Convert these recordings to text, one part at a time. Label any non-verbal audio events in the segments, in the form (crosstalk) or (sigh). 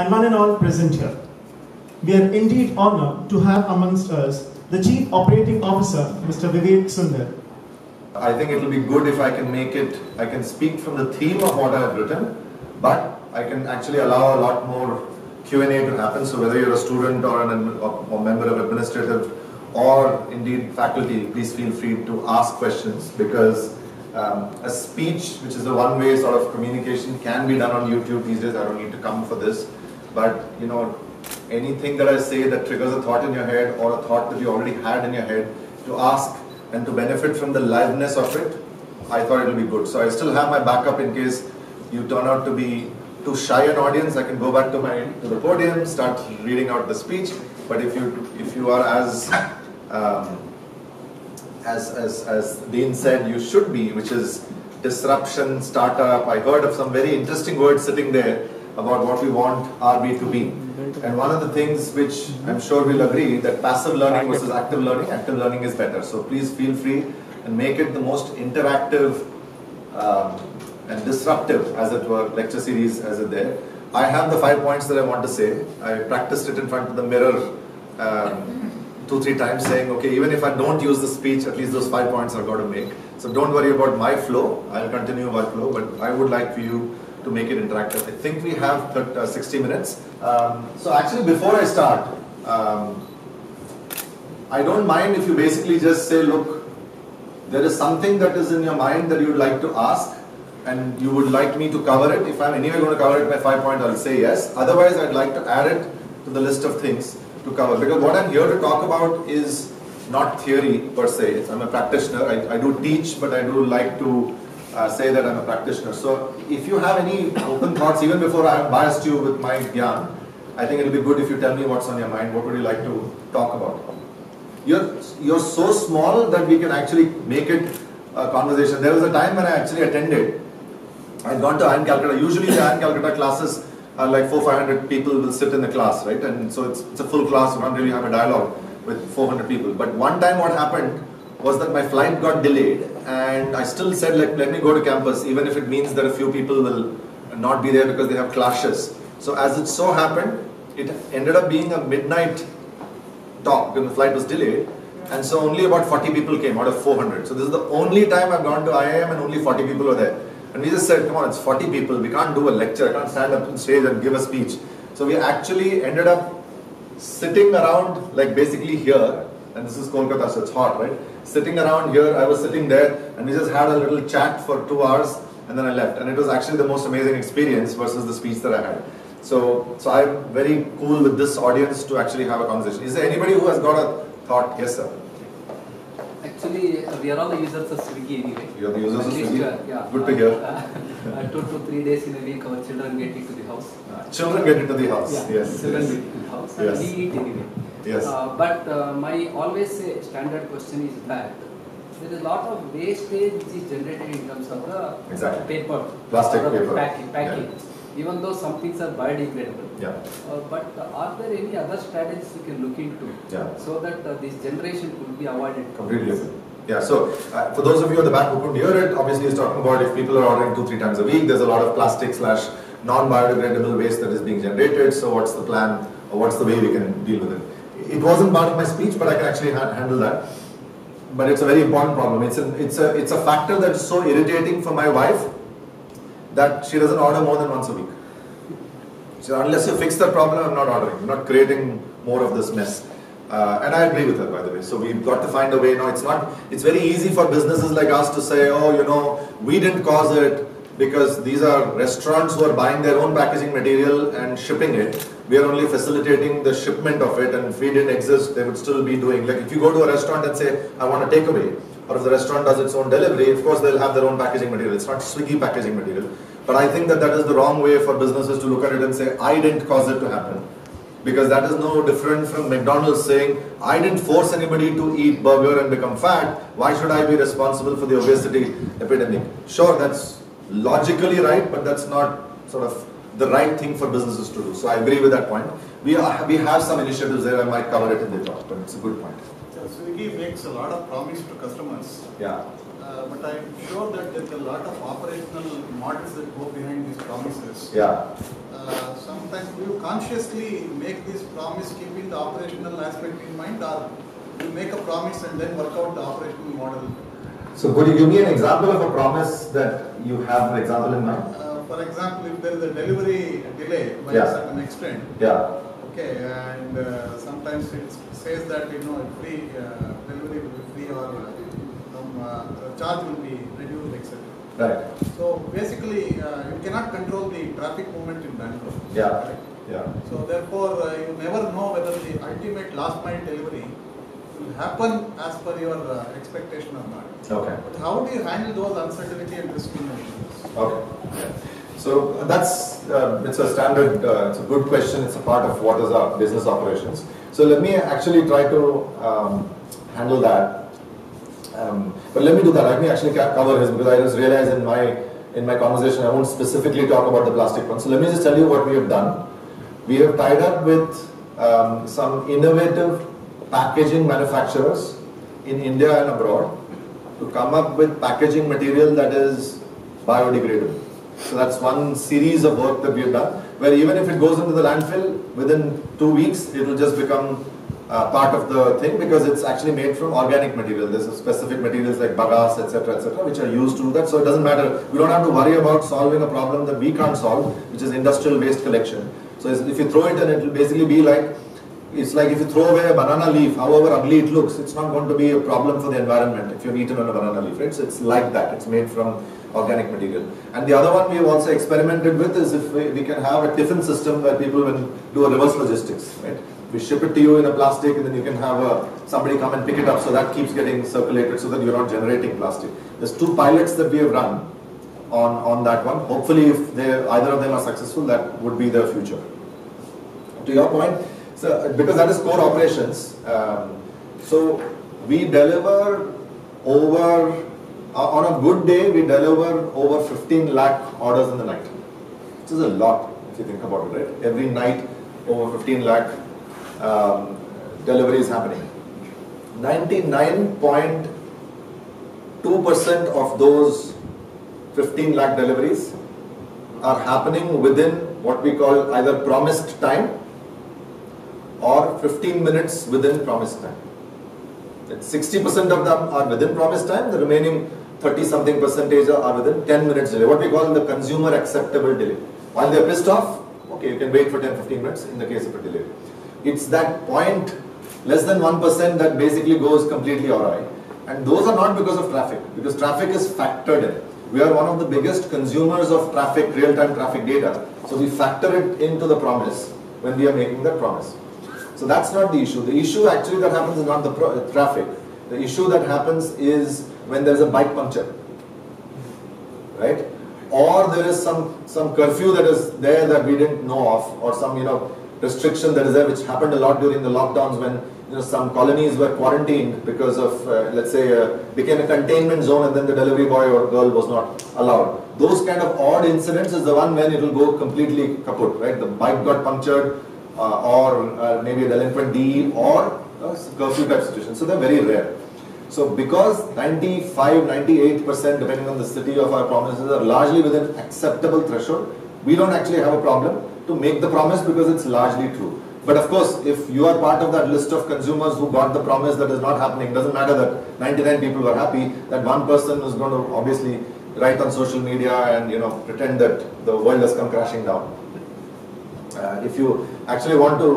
and one and all present here. We are indeed honored to have amongst us the Chief Operating Officer, Mr. Vivek Sunder. I think it will be good if I can make it, I can speak from the theme of what I have written, but I can actually allow a lot more Q&A to happen. So whether you're a student or an or, member of administrative or indeed faculty, please feel free to ask questions because um, a speech, which is a one-way sort of communication, can be done on YouTube these days. I don't need to come for this, but you know, anything that I say that triggers a thought in your head or a thought that you already had in your head, to ask and to benefit from the liveness of it, I thought it would be good. So I still have my backup in case you turn out to be too shy an audience. I can go back to my to the podium, start reading out the speech. But if you if you are as um, as, as, as Dean said, you should be, which is disruption, startup. I heard of some very interesting words sitting there about what we want RV to be. And one of the things which I'm sure we'll agree that passive learning versus active learning, active learning is better. So please feel free and make it the most interactive um, and disruptive, as it were, lecture series as it there. I have the five points that I want to say. I practiced it in front of the mirror um, two, three times saying, okay, even if I don't use the speech, at least those five points I've got to make. So don't worry about my flow. I'll continue my flow, but I would like for you to make it interactive. I think we have uh, 60 minutes. Um, so actually, before I start, um, I don't mind if you basically just say, look, there is something that is in your mind that you would like to ask and you would like me to cover it. If I'm anyway going to cover it by five points, I'll say yes. Otherwise, I'd like to add it to the list of things to cover. Because what I'm here to talk about is not theory per se. I'm a practitioner. I, I do teach, but I do like to uh, say that I'm a practitioner. So if you have any open thoughts, even before I have biased you with my gyan, I think it'll be good if you tell me what's on your mind. What would you like to talk about? You're, you're so small that we can actually make it a conversation. There was a time when I actually attended. I'd gone to IIM Calcutta. Usually the IIM Calcutta classes are like four, 500 people will sit in the class, right? And so it's, it's a full class. You can't really have a dialogue with 400 people. But one time what happened was that my flight got delayed and I still said like let me go to campus even if it means that a few people will not be there because they have clashes. So as it so happened, it ended up being a midnight talk when the flight was delayed and so only about 40 people came out of 400. So this is the only time I've gone to IIM and only 40 people were there. And we just said, come on, it's 40 people. We can't do a lecture. I can't stand up on stage and give a speech. So we actually ended up sitting around like basically here. And this is Kolkata, so it's hot, right? Sitting around here, I was sitting there and we just had a little chat for two hours and then I left. And it was actually the most amazing experience versus the speech that I had. So, so I'm very cool with this audience to actually have a conversation. Is there anybody who has got a thought? Yes, sir. Actually, uh, we are all the users of Swiggy anyway. You're the users At of Swiggy? uh, yeah. Good to hear. Uh, uh, two to three days in a week, our children get into the house. Children get into the house. Yeah, Yes. children yes. get into the house, Yes. we eat anyway. Yes. Uh, but uh, my always say standard question is that there is a lot of wastage which is generated in terms of the Exactly. paper, Plastic paper. packing, packing. Even though some things are biodegradable. Yeah. Uh, but uh, are there any other strategies we can look into Yeah. so that uh, this generation could be avoided? Completely. Yeah, so uh, for those of you at the back who couldn't hear it, obviously he's talking about if people are ordering two, three times a week, there's a lot of plastic slash non-biodegradable waste that is being generated. So what's the plan or what's the way we can deal with it? It wasn't part of my speech, but I can actually ha- handle that. But it's a very important problem. It's a, it's a, it's a factor that is so irritating for my wife that she doesn't order more than once a week. So unless you fix that problem, I'm not ordering. I'm not creating more of this mess. Uh, and I agree with her, by the way. So we've got to find a way. Now, it's not. It's very easy for businesses like us to say, "Oh, you know, we didn't cause it because these are restaurants who are buying their own packaging material and shipping it. We are only facilitating the shipment of it. And if we didn't exist, they would still be doing. Like if you go to a restaurant and say, "I want a takeaway," or if the restaurant does its own delivery, of course they'll have their own packaging material. It's not Swiggy packaging material. But I think that that is the wrong way for businesses to look at it and say, "I didn't cause it to happen." because that is no different from McDonald's saying, I didn't force anybody to eat burger and become fat. Why should I be responsible for the obesity epidemic? Sure, that's logically right, but that's not sort of the right thing for businesses to do. So I agree with that point. We, are, we have some initiatives there, I might cover it in the talk, but it's a good point. So Swiggy makes a lot of promise to customers, Yeah. uh, but I'm sure that there's a lot of operational models that go behind these promises. Yeah. Uh, sometimes sometimes do you consciously make this promise keeping the operational aspect in mind or you make a promise and then work out the operational model? So could you give me an example of a promise that you have an example in mind? Uh, for example, if there is a delivery delay by Yeah. a certain extent, Yeah. okay, and uh, sometimes it says that you know free uh, delivery will be free or uh, some uh, charge will be reduced, etc. Right. So basically, uh, you cannot control the traffic movement in Bangalore. Yeah. correct? Yeah. So therefore, uh, you never know whether the ultimate last mile delivery will happen as per your uh, expectation or not. Okay. But how do you handle those uncertainty and risk? Okay. Yeah. So uh, that's uh, it's a standard. Uh, it's a good question. It's a part of what is our business operations. So let me actually try to um, handle that. Um, but let me do that. Let me actually cover his because I just realized in my in my conversation I won't specifically talk about the plastic one. So let me just tell you what we have done. We have tied up with um, some innovative packaging manufacturers in India and abroad to come up with packaging material that is biodegradable. So that's one series of work that we have done, where even if it goes into the landfill, within two weeks, it will just become uh, part of the thing because it's actually made from organic material. There's specific materials like bagasse, etc., etc., which are used to do that. So it doesn't matter. We don't have to worry about solving a problem that we can't solve, which is industrial waste collection. So if you throw it, and it will basically be like it's like if you throw away a banana leaf, however ugly it looks, it's not going to be a problem for the environment if you've eaten on a banana leaf, right? So it's like that. It's made from organic material. And the other one we've also experimented with is if we, we can have a tiffin system where people will do a reverse logistics, right? We ship it to you in a plastic and then you can have a, somebody come and pick it up so that keeps getting circulated so that you're not generating plastic. There's two pilots that we have run on, on that one. Hopefully if they, either of them are successful, that would be the future. To your point, so because that is core operations, um, so we deliver over, uh, on a good day, we deliver over 15 lakh orders in the night. Which is a lot if you think about it, right? Every night over 15 lakh um, deliveries happening. 99.2% of those 15 lakh deliveries are happening within what we call either promised time or 15 minutes within promised time. That 60% of them are within promised time, the remaining 30 something percentage are within 10 minutes delay, what we call the consumer acceptable delay. While they're pissed off, okay, you can wait for 10 15 minutes in the case of a delay. It's that point, less than 1% that basically goes completely awry. And those are not because of traffic, because traffic is factored in. We are one of the biggest consumers of traffic, real-time traffic data. So we factor it into the promise when we are making that promise. So that's not the issue. The issue actually that happens is not the traffic. The issue that happens is when there is a bike puncture, right? Or there is some some curfew that is there that we didn't know of, or some you know restriction that is there, which happened a lot during the lockdowns when you know some colonies were quarantined because of uh, let's say uh, became a containment zone, and then the delivery boy or girl was not allowed. Those kind of odd incidents is the one when it will go completely kaput, right? The bike got punctured, uh, or uh, maybe a delinquent DE or a curfew type situation. So they're very rare. So because 95, 98% depending on the city of our promises are largely within acceptable threshold, we don't actually have a problem to make the promise because it's largely true. But of course, if you are part of that list of consumers who got the promise that is not happening, doesn't matter that 99 people were happy, that one person is going to obviously write on social media and you know pretend that the world has come crashing down. Uh, if you actually want to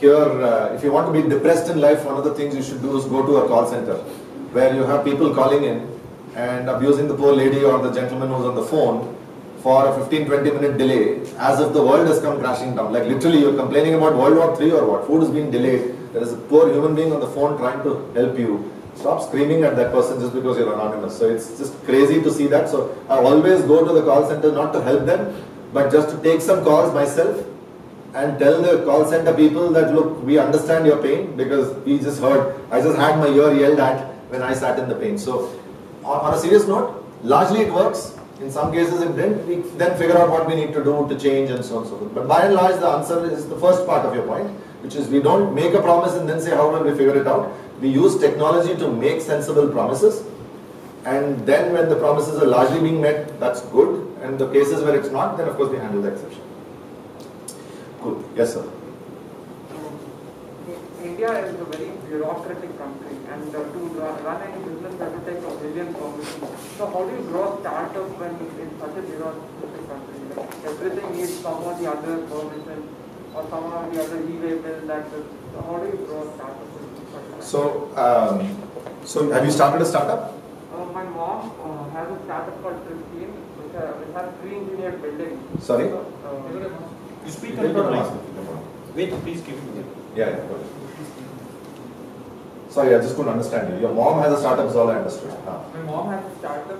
hear, uh, if you want to be depressed in life, one of the things you should do is go to a call center where you have people calling in and abusing the poor lady or the gentleman who's on the phone for a 15 20 minute delay as if the world has come crashing down. Like literally, you're complaining about World War III or what? Food is being delayed. There is a poor human being on the phone trying to help you. Stop screaming at that person just because you're anonymous. So it's just crazy to see that. So I always go to the call center not to help them, but just to take some calls myself and tell the call center people that look, we understand your pain because we just heard, I just had my ear yelled at when I sat in the pain. So on, on a serious note, largely it works. In some cases it didn't. We then figure out what we need to do to change and so on and so forth. But by and large, the answer is the first part of your point, which is we don't make a promise and then say how will we figure it out. We use technology to make sensible promises. And then when the promises are largely being met, that's good. And the cases where it's not, then of course we handle the exception. Cool. Yes, sir. India is a very bureaucratic country and uh, to run, any business you have to take a million permissions. So how do you grow a startup when in such a bureaucratic country? Like everything needs some or the other permission or some or the other e-way bill that is, so how do you grow a startup in such a country? So, um, so have you started a startup? Uh, my mom uh, has a startup called Christine which, uh, which has pre-engineered buildings. Sorry? So, uh, You speak Wait, on the mic. wait, Wait, please keep it. Yeah, yeah, go ahead. Sorry, I just couldn't understand you. Your mom has a startup, is all I understood. Ah. my mom has a startup.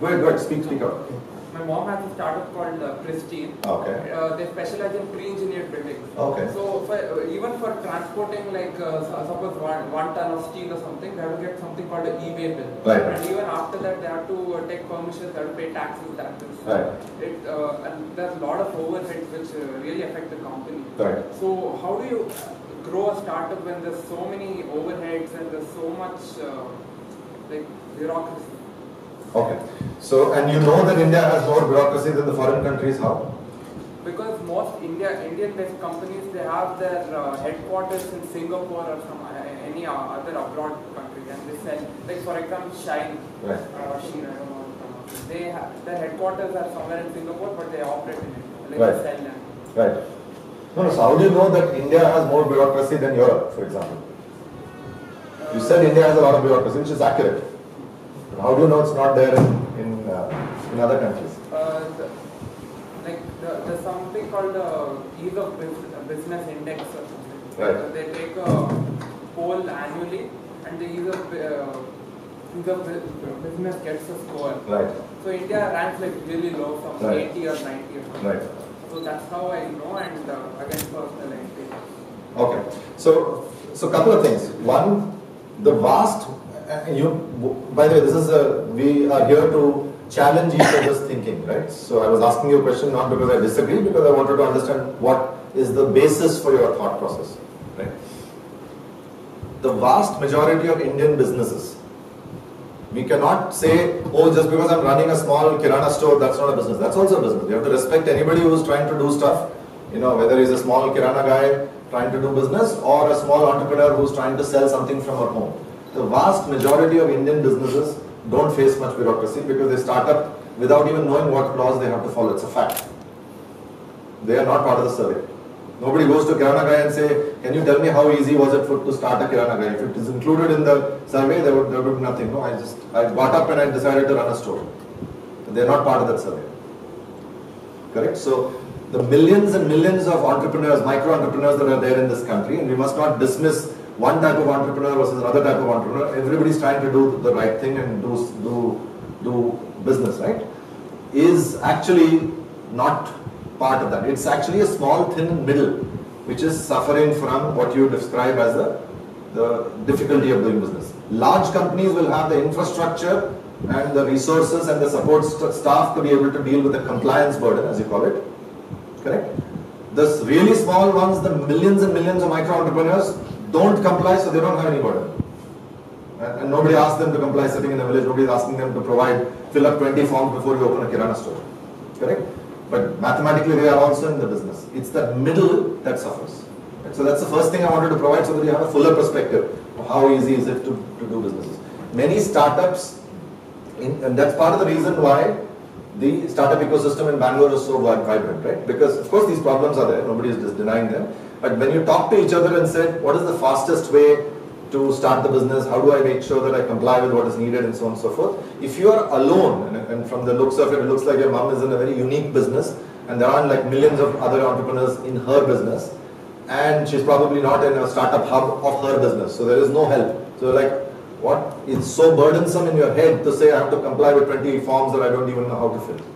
Go ahead, go ahead, speak, speak out. My mom has a startup called uh, Christine. Okay. Uh, they specialize in pre-engineered buildings. Okay. So for, uh, even for transporting like uh, suppose one, one ton of steel or something, they have to get something called an e-way bill. Right. And even after that, they have to uh, take permissions, they have to pay taxes, taxes. Right. It uh, and there's a lot of overheads which uh, really affect the company. Right. So how do you grow a startup when there's so many overheads and there's so much uh, like bureaucracy? Okay. So, and you know that India has more bureaucracy than the foreign countries, how? Because most India Indian-based companies they have their uh, headquarters in Singapore or some uh, any uh, other abroad country, and they sell like for example Shine, Right. uh, Sheen, I don't know. how to pronounce it. They have their headquarters are somewhere in Singapore, but they operate in India. Like Right. they sell them. Right. No, no, so how do you know that India has more bureaucracy than Europe, for example? You said India has a lot of bureaucracy, which is accurate. How do you know it's not there in, in, uh, in other countries? Uh, the, like the, there's something called the ease of bus- uh, business index or something. Right. Uh, they take a poll annually, and the ease of uh, ease of business gets a score. Right, So India ranks like really low, from Right. 80 or 90 or something. right. So that's how I know, and uh, again personal experience. Okay, so so couple of things. One, the vast. Uh, You, by the way, this is a we are here to challenge each other's thinking, right? So I was asking you a question not because I disagree, because I wanted to understand what is the basis for your thought process, right? The vast majority of Indian businesses. We cannot say, oh, just because I'm running a small kirana store, that's not a business. That's also a business. You have to respect anybody who's trying to do stuff. You know, whether he's a small kirana guy trying to do business or a small entrepreneur who's trying to sell something from her home. The vast majority of Indian businesses don't face much bureaucracy because they start up without even knowing what laws they have to follow. It's a fact. They are not part of the survey. Nobody goes to Kirana guy and say, can you tell me how easy was it for to start a Kirana guy? If it is included in the survey, there would, there would be nothing. No, I just, I got up and I decided to run a store. They're not part of that survey. Correct? So, the millions and millions of entrepreneurs, micro entrepreneurs that are there in this country, and we must not dismiss one type of entrepreneur versus another type of entrepreneur. Everybody's trying to do the right thing and do, do, do business, right? Is actually not part of that. It's actually a small, thin middle which is suffering from what you describe as the, the difficulty of doing business. Large companies will have the infrastructure and the resources and the support st- staff to be able to deal with the compliance burden, as you call it. Correct? The really small ones, the millions and millions of micro entrepreneurs, don't comply, so they don't have any burden. And, and nobody asks them to comply sitting in the village, nobody is asking them to provide, fill up 20 forms before you open a Kirana store. Correct? But mathematically, they are also in the business. It's that middle that suffers. So that's the first thing I wanted to provide so that you have a fuller perspective of how easy is it to, to do businesses. Many startups, in, and that's part of the reason why the startup ecosystem in Bangalore is so vibrant, right? Because of course these problems are there, nobody is just denying them. But when you talk to each other and say, what is the fastest way to start the business? How do I make sure that I comply with what is needed and so on and so forth? If you are alone, and, from the looks of it, it looks like your mom is in a very unique business, and there aren't like millions of other entrepreneurs in her business, and she's probably not in a startup hub of her business, so there is no help. So like, what is so burdensome in your head to say I have to comply with 20 forms that I don't even know how to fill.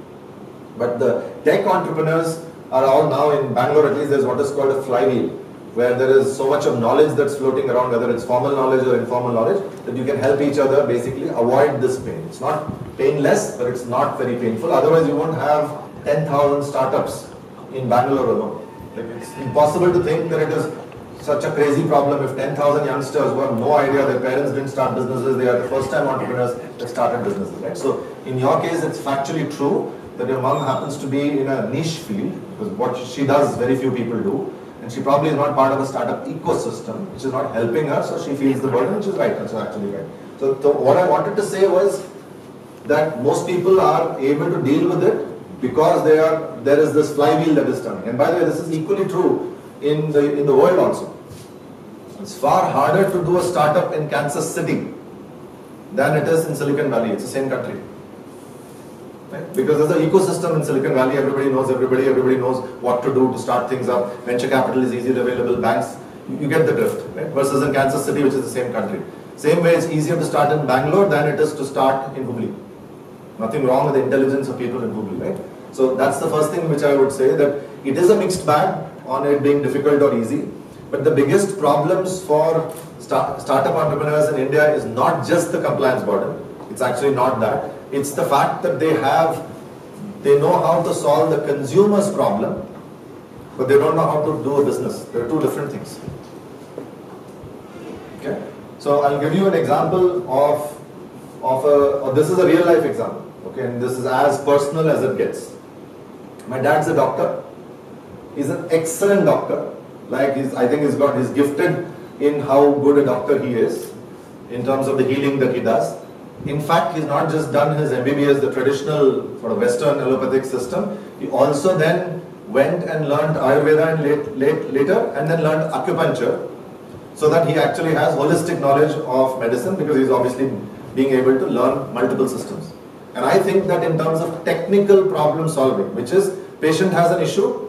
But the tech entrepreneurs are all now in Bangalore at least there's what is called a flywheel where there is so much of knowledge that's floating around whether it's formal knowledge or informal knowledge that you can help each other basically avoid this pain. It's not painless but it's not very painful otherwise you won't have 10,000 startups in Bangalore alone. Like it's impossible to think that it is such a crazy problem if 10,000 youngsters who have no idea their parents didn't start businesses, they are the first time entrepreneurs that started businesses, right? So in your case, it's factually true that your mom happens to be in a niche field, because what she does, very few people do, and she probably is not part of a startup ecosystem, which is not helping her, so she feels the burden, which is right, that's actually right. So, so what I wanted to say was that most people are able to deal with it because they are, there is this flywheel that is turning. And by the way, this is equally true in the, in the world also. It's far harder to do a startup in Kansas City than it is in Silicon Valley. It's the same country. Because there's an ecosystem in Silicon Valley, everybody knows everybody, everybody knows what to do to start things up. Venture capital is easily available, banks, you, you get the drift. Right? Versus in Kansas City, which is the same country. Same way, it's easier to start in Bangalore than it is to start in Hubli. Nothing wrong with the intelligence of people in Hubli, right? So that's the first thing which I would say that it is a mixed bag on it being difficult or easy. But the biggest problems for start, startup entrepreneurs in India is not just the compliance burden. It's actually not that. It's the fact that they have, they know how to solve the consumer's problem, but they don't know how to do a business. They're two different things. Okay. So I'll give you an example of of a. This is a real life example. Okay, and this is as personal as it gets. My dad's a doctor. He's an excellent doctor. Like he's, I think he's got, he's gifted in how good a doctor he is, in terms of the healing that he does. In fact, he's not just done his MBBS, the traditional sort of Western allopathic system. He also then went and learned Ayurveda and late, late, later, and then learned acupuncture, so that he actually has holistic knowledge of medicine because he's obviously being able to learn multiple systems. And I think that in terms of technical problem solving, which is patient has an issue,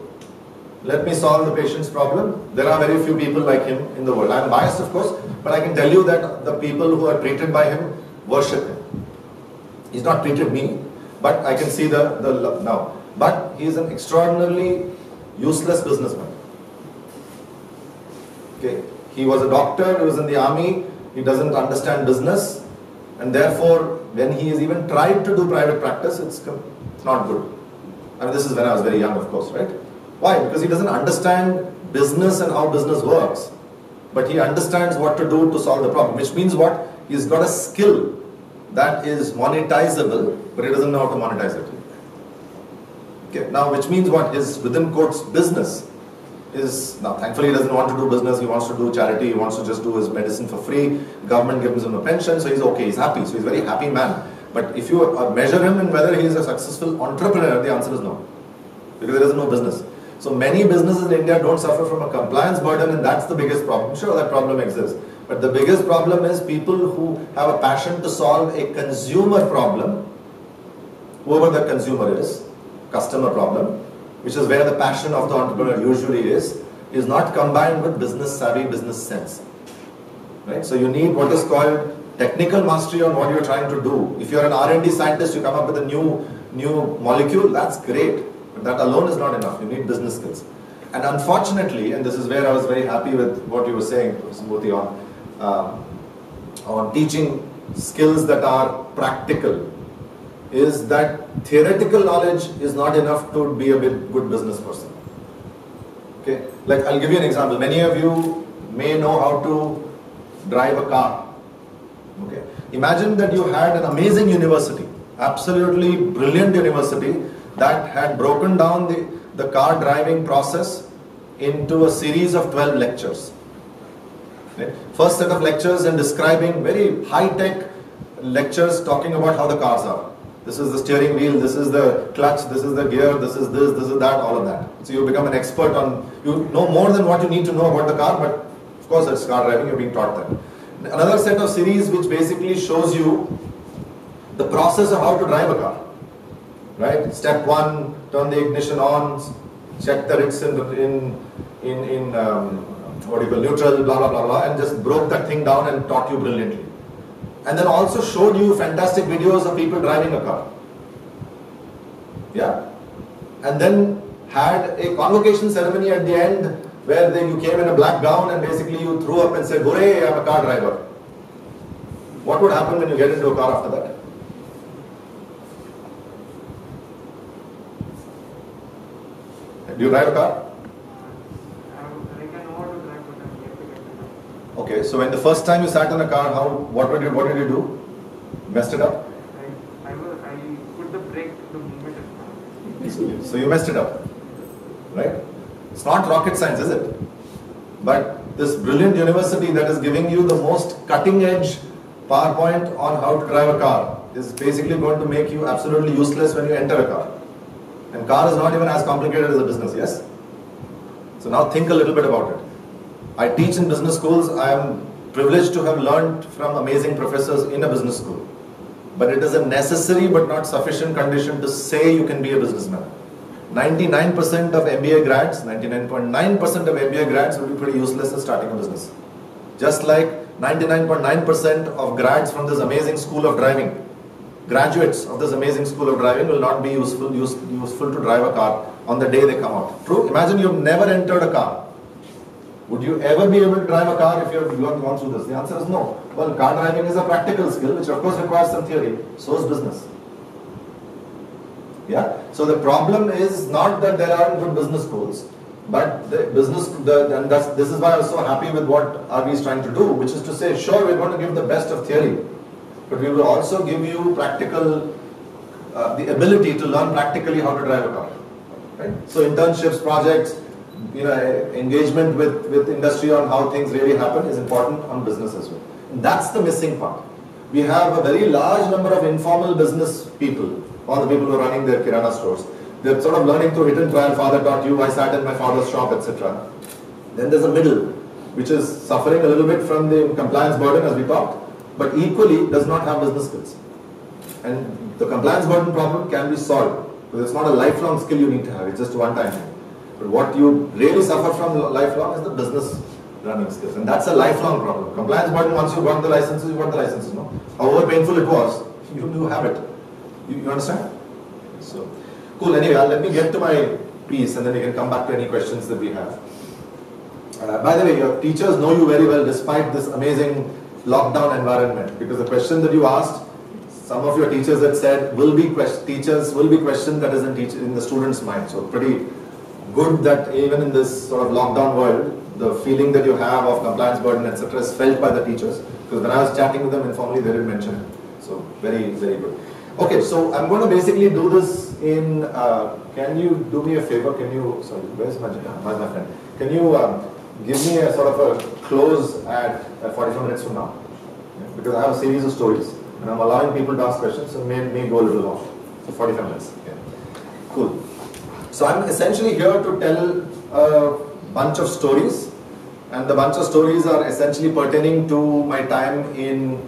let me solve the patient's problem. There are very few people like him in the world. I am biased, of course, but I can tell you that the people who are treated by him worship him. He's not treated me, but I can see the, the love now. But he is an extraordinarily useless businessman. Okay, he was a doctor, he was in the army, he doesn't understand business, and therefore, when he has even tried to do private practice, it's, not good. I mean, this is when I was very young, of course, right? Why? Because he doesn't understand business and how business works. But he understands what to do to solve the problem, which means what? He's got a skill that is monetizable, but he doesn't know how to monetize it. Okay, now which means what? His within quotes business is now thankfully he doesn't want to do business, he wants to do charity, he wants to just do his medicine for free, government gives him a pension, so he's okay, he's happy, so he's a very happy man. But if you uh, measure him in whether he is a successful entrepreneur, the answer is no. Because there is no business. So many businesses in India don't suffer from a compliance burden and that's the biggest problem. Sure, that problem exists. But the biggest problem is people who have a passion to solve a consumer problem, whoever the consumer is, customer problem, which is where the passion of the entrepreneur usually is, is not combined with business savvy, business sense. Right? So you need what is called technical mastery on what you're trying to do. If you're an R&D scientist, you come up with a new new molecule, that's great. But that alone is not enough. You need business skills. And unfortunately, and this is where I was very happy with what you were saying, Murthy, on, um, on teaching skills that are practical, is that theoretical knowledge is not enough to be a good business person. Okay, like I'll give you an example. Many of you may know how to drive a car. Okay, imagine that you had an amazing university, absolutely brilliant university that had broken down the, the car driving process into a series of 12 lectures. Okay. First set of lectures and describing very high-tech lectures talking about how the cars are. This is the steering wheel, this is the clutch, this is the gear, this is this, this is that, all of that. So you become an expert on, you know more than what you need to know about the car, but of course it's car driving, you're being taught that. Another set of series which basically shows you the process of how to drive a car. Right? Step one, turn the ignition on, check that it's in, in, in, in um, what do you call neutral, blah, blah, blah, blah, and just broke that thing down and taught you brilliantly and then also showed you fantastic videos of people driving a car. Yeah? And then had a convocation ceremony at the end where then you came in a black gown and basically you threw up and said, Hooray, I'm a car driver. What would happen when you get into a car after that? Do you drive a car? Okay, so when the first time you sat in a car, how what did you what did you do? Messed it up? I, I, was, I put the brake the moment it. So you messed it up, right? It's not rocket science, is it? But this brilliant university that is giving you the most cutting edge PowerPoint on how to drive a car is basically going to make you absolutely useless when you enter a car. And car is not even as complicated as a business, yes? So now think a little bit about it. I teach in business schools. I am privileged to have learned from amazing professors in a business school. But it is a necessary but not sufficient condition to say you can be a businessman. 99% of MBA grads, 99.9% of MBA grads will be pretty useless in starting a business. Just like 99.9% of grads from this amazing school of driving, graduates of this amazing school of driving will not be useful, use, useful to drive a car on the day they come out. True? Imagine you've never entered a car. Would you ever be able to drive a car if you have gone through this? The answer is no. Well, car driving is a practical skill, which of course requires some theory. So is business. Yeah. So the problem is not that there aren't good business schools, but the business. The, and that's, this is why I was so happy with what RV is trying to do, which is to say, sure, we're going to give the best of theory, but we will also give you practical, uh, the ability to learn practically how to drive a car. Right. So internships, projects, you know, engagement with with industry on how things really happen is important on business as well. And that's the missing part. We have a very large number of informal business people all the people who are running their kirana stores. They're sort of learning through written trial, father taught you, I sat in my father's shop, etc. Then there's a middle, which is suffering a little bit from the compliance burden as we talked, but equally does not have business skills. And the compliance burden problem can be solved, because it's not a lifelong skill you need to have, it's just one time. But what you really suffer from lifelong is the business running skills. And that's a lifelong problem. Compliance burden, once you got the licenses, you got the licenses, no? However painful it was, you, you have it. You, you understand? So, cool. Anyway, let me get to my piece and then we can come back to any questions that we have. Uh, by the way, your teachers know you very well despite this amazing lockdown environment because the question that you asked, some of your teachers had said will be teachers will be questioned that is in, in the student's mind. So pretty good that even in this sort of lockdown world, the feeling that you have of compliance burden, etc., is felt by the teachers. Because when I was chatting with them informally, they did mention it. So very, very good. Okay, so I'm going to basically do this in, uh, can you do me a favor? Can you, sorry, where's my, where's my friend? Can you um, give me a sort of a close at uh, 45 minutes from now? Yeah, because I have a series of stories and I'm allowing people to ask questions, so may, may go a little long. So 45 minutes. Yeah. Cool. So I'm essentially here to tell a bunch of stories and the bunch of stories are essentially pertaining to my time in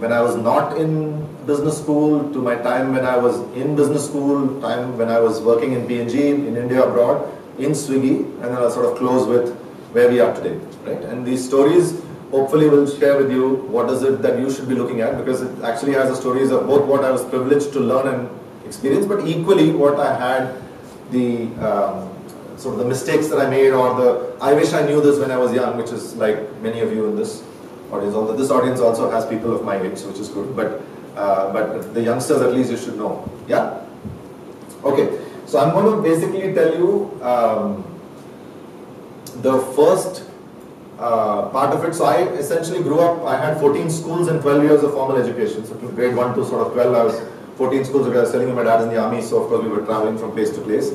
when I was not in business school, to my time when I was in business school, time when I was working in P&G in India abroad, in Swiggy, and then I'll sort of close with where we are today, right? And these stories hopefully will share with you what is it that you should be looking at because it actually has the stories of both what I was privileged to learn and experience, but equally what I had the um, sort of the mistakes that I made or the I wish I knew this when I was young, which is like many of you in this audience. Although this audience also has people of my age, which is good. But uh, but the youngsters at least you should know. Yeah. Okay. So I'm going to basically tell you um, the first uh, part of it. So I essentially grew up. I had 14 schools and 12 years of formal education. So from grade one to sort of 12, I was 14 schools. I was telling my dad in the army, so of course we were traveling from place to place.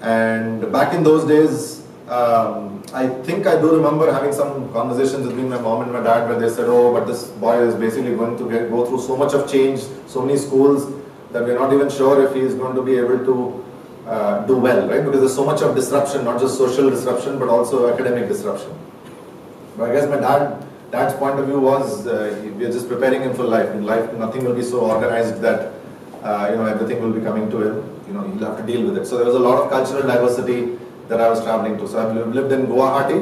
And back in those days, um, I think I do remember having some conversations between my mom and my dad where they said, oh, but this boy is basically going to get, go through so much of change, so many schools, that we're not even sure if he is going to be able to uh, do well, right? Because there's so much of disruption, not just social disruption, but also academic disruption. But I guess my dad, dad's point of view was, uh, we are just preparing him for life. In life, nothing will be so organized that, uh, you know, everything will be coming to him. You know, he'll have to deal with it. So there was a lot of cultural diversity that I was traveling to. So I've lived in Guwahati.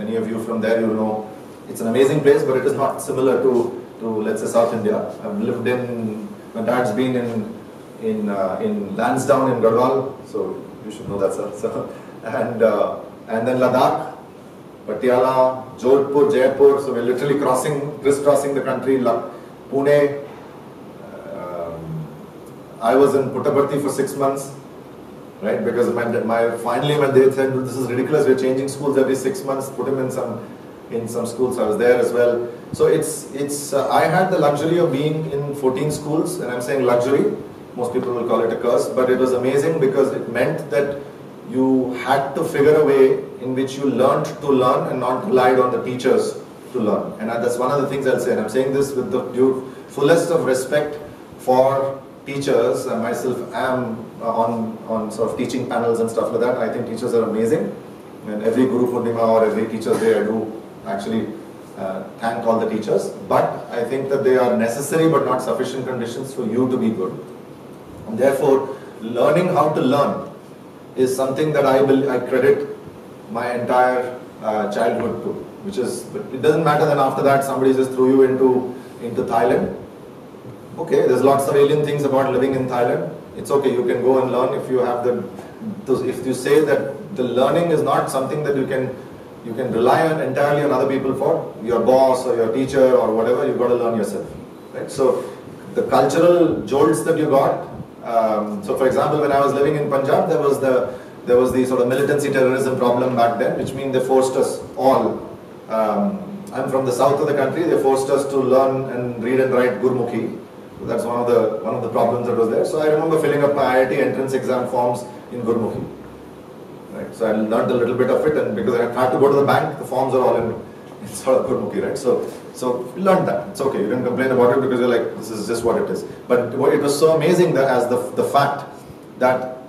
Any of you from there, you know, it's an amazing place, but it is not similar to, to let's say South India. I've lived in, my dad's been in in uh, in Lansdowne in Garhwal, so you should know that, sir. (laughs) So, and uh, and then Ladakh, Patiala, Jodhpur, Jaipur. So we're literally crossing, crisscrossing the country. Pune. Um, I was in Puttaparthi for six months right? Because my, my finally when they said this is ridiculous, we're changing schools every six months, put him in some in some schools. I was there as well. So it's it's uh, I had the luxury of being in 14 schools, and I'm saying luxury Most people will call it a curse, but it was amazing because it meant that you had to figure a way in which you learned to learn and not relied on the teachers to learn. And that's one of the things I'll say. And I'm saying this with the due fullest of respect for teachers. I myself am on, on sort of teaching panels and stuff like that. I think teachers are amazing. And every Guru Purnima or every Teacher's Day I do actually uh, thank all the teachers. But I think that they are necessary but not sufficient conditions for you to be good. And therefore, learning how to learn is something that I will I credit my entire uh, childhood to. Which is, but it doesn't matter. Then after that, somebody just threw you into into Thailand. Okay, there's lots of alien things about living in Thailand. It's okay. You can go and learn if you have the. If you say that the learning is not something that you can you can rely on entirely on other people for your boss or your teacher or whatever. You've got to learn yourself, right? So the cultural jolts that you got. Um, so, for example, when I was living in Punjab, there was the there was the sort of militancy terrorism problem back then, which means they forced us all. Um, I'm from the south of the country. They forced us to learn and read and write Gurmukhi. That's one of the one of the problems that was there. So I remember filling up my IIT entrance exam forms in Gurmukhi. Right. So I learned a little bit of it, and because I had to go to the bank, the forms are all in, in sort of Gurmukhi, right? So, so learned that. It's okay. You didn't complain about it because you're like, this is just what it is. But it was so amazing that as the the fact that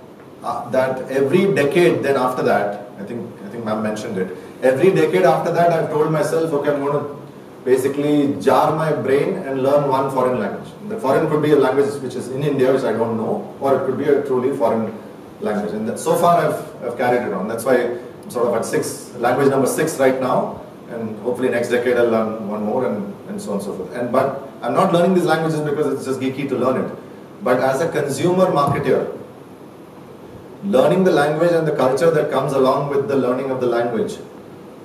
uh, that every decade then after that, I think I think ma'am mentioned it. Every decade after that, I've told myself, okay, I'm going to basically jar my brain and learn one foreign language. The foreign could be a language which is in India, which I don't know, or it could be a truly foreign language. And that, so far, I've, I've carried it on. That's why I'm sort of at six, language number six right now, and hopefully next decade I'll learn one more, and, and so on and so forth. And but I'm not learning these languages because it's just geeky to learn it. But as a consumer marketer, learning the language and the culture that comes along with the learning of the language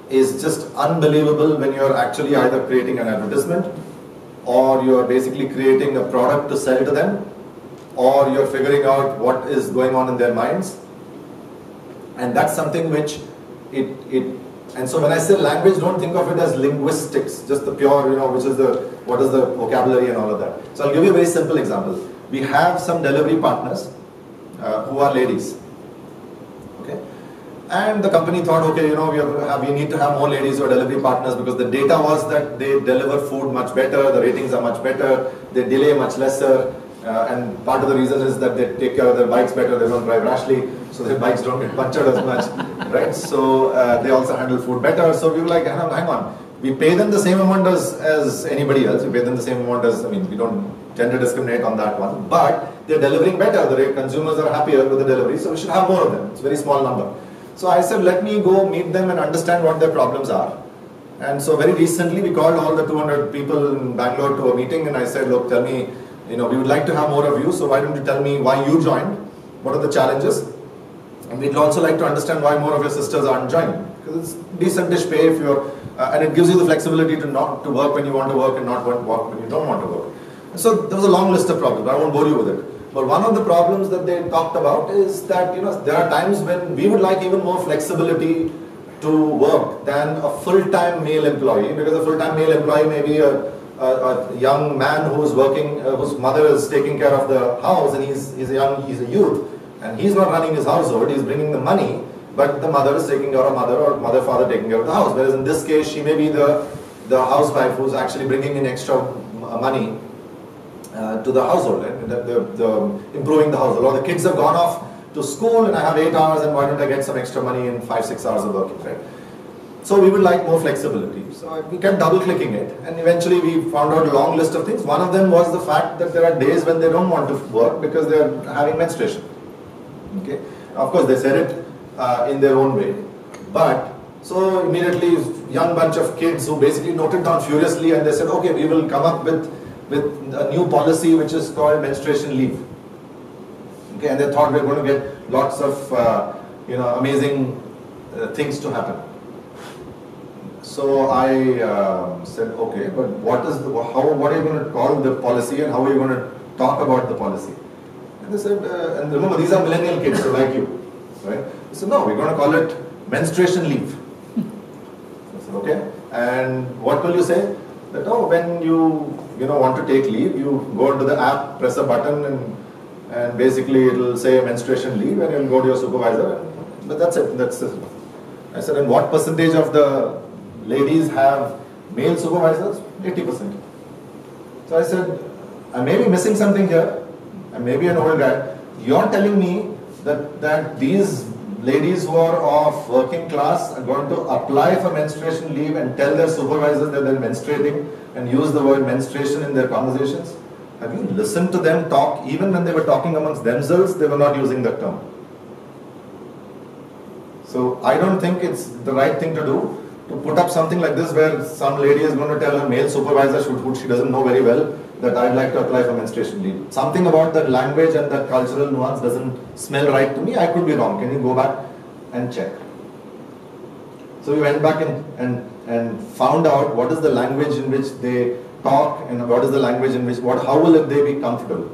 is just unbelievable when you're actually either creating an advertisement or you're basically creating a product to sell to them or you're figuring out what is going on in their minds. And that's something which it it and so when i say language don't think of it as linguistics just the pure you know which is the what is the vocabulary and all of that. So i'll give you a very simple example. We have some delivery partners uh, who are ladies and the company thought, okay, you know, we, we need to have more ladies who are delivery partners because the data was that they deliver food much better, the ratings are much better, they delay much lesser, uh, and part of the reason is that they take care of their bikes better, they don't drive rashly, so their bikes don't get punctured as much, (laughs) right? So uh, they also handle food better. So we were like, hang on, hang on. We pay them the same amount as, as anybody else. We pay them the same amount as, I mean, we don't gender discriminate on that one, but they're delivering better. The consumers are happier with the delivery, so we should have more of them. It's a very small number. So I said, let me go meet them and understand what their problems are. And so very recently we called all the 200 people in Bangalore to a meeting and I said, look, tell me, you know, we would like to have more of you, so why don't you tell me why you joined? What are the challenges? And we'd also like to understand why more of your sisters aren't joining. Because it's decentish pay if you're, uh, and it gives you the flexibility to not to work when you want to work and not work when you don't want to work. So there was a long list of problems, but I won't bore you with it. But one of the problems that they talked about is that you know there are times when we would like even more flexibility to work than a full-time male employee because a full-time male employee may be a, a, a young man who's working, uh, whose mother is taking care of the house, and he's he's a young he's a youth, and he's not running his household, he's bringing the money, but the mother is taking care of mother or mother father taking care of the house. Whereas in this case, she may be the the housewife who's actually bringing in extra money uh, to the household, right? the, the, the improving the household. Or the kids have gone off to school and I have eight hours and why don't I get some extra money in five, six hours of working, right? So we would like more flexibility. So we kept double clicking it and eventually we found out a long list of things. One of them was the fact that there are days when they don't want to work because they are having menstruation. Okay, of course they said it uh, in their own way, but so immediately young bunch of kids who basically noted down furiously and they said, okay, we will come up with with a new policy which is called menstruation leave. Okay, and they thought we are going to get lots of uh, you know amazing uh, things to happen. So I um, said, okay, but what is the, how what are you going to call the policy and how are you going to talk about the policy? And they said, uh, and remember these are millennial kids, so like you, right? They said, no, we're going to call it menstruation leave. I said, okay. And what will you say? That oh, when you you know want to take leave, you go into the app, press a button, and and basically it'll say menstruation leave and you'll go to your supervisor. But that's it. That's it. I said, and what percentage of the ladies have male supervisors? 80%. So I said, I may be missing something here. I may be an old guy. You're telling me that, that these ladies who are of working class are going to apply for menstruation leave and tell their supervisors that they're menstruating and use the word menstruation in their conversations? Have you listened to them talk? Even when they were talking amongst themselves, they were not using that term. So I don't think it's the right thing to do to put up something like this where some lady is going to tell her male supervisor who she doesn't know very well that I'd like to apply for menstruation leave. Something about that language and that cultural nuance doesn't smell right to me. I could be wrong. Can you go back and check? So we went back and, and, and found out what is the language in which they talk and what is the language in which, what, how will they be comfortable?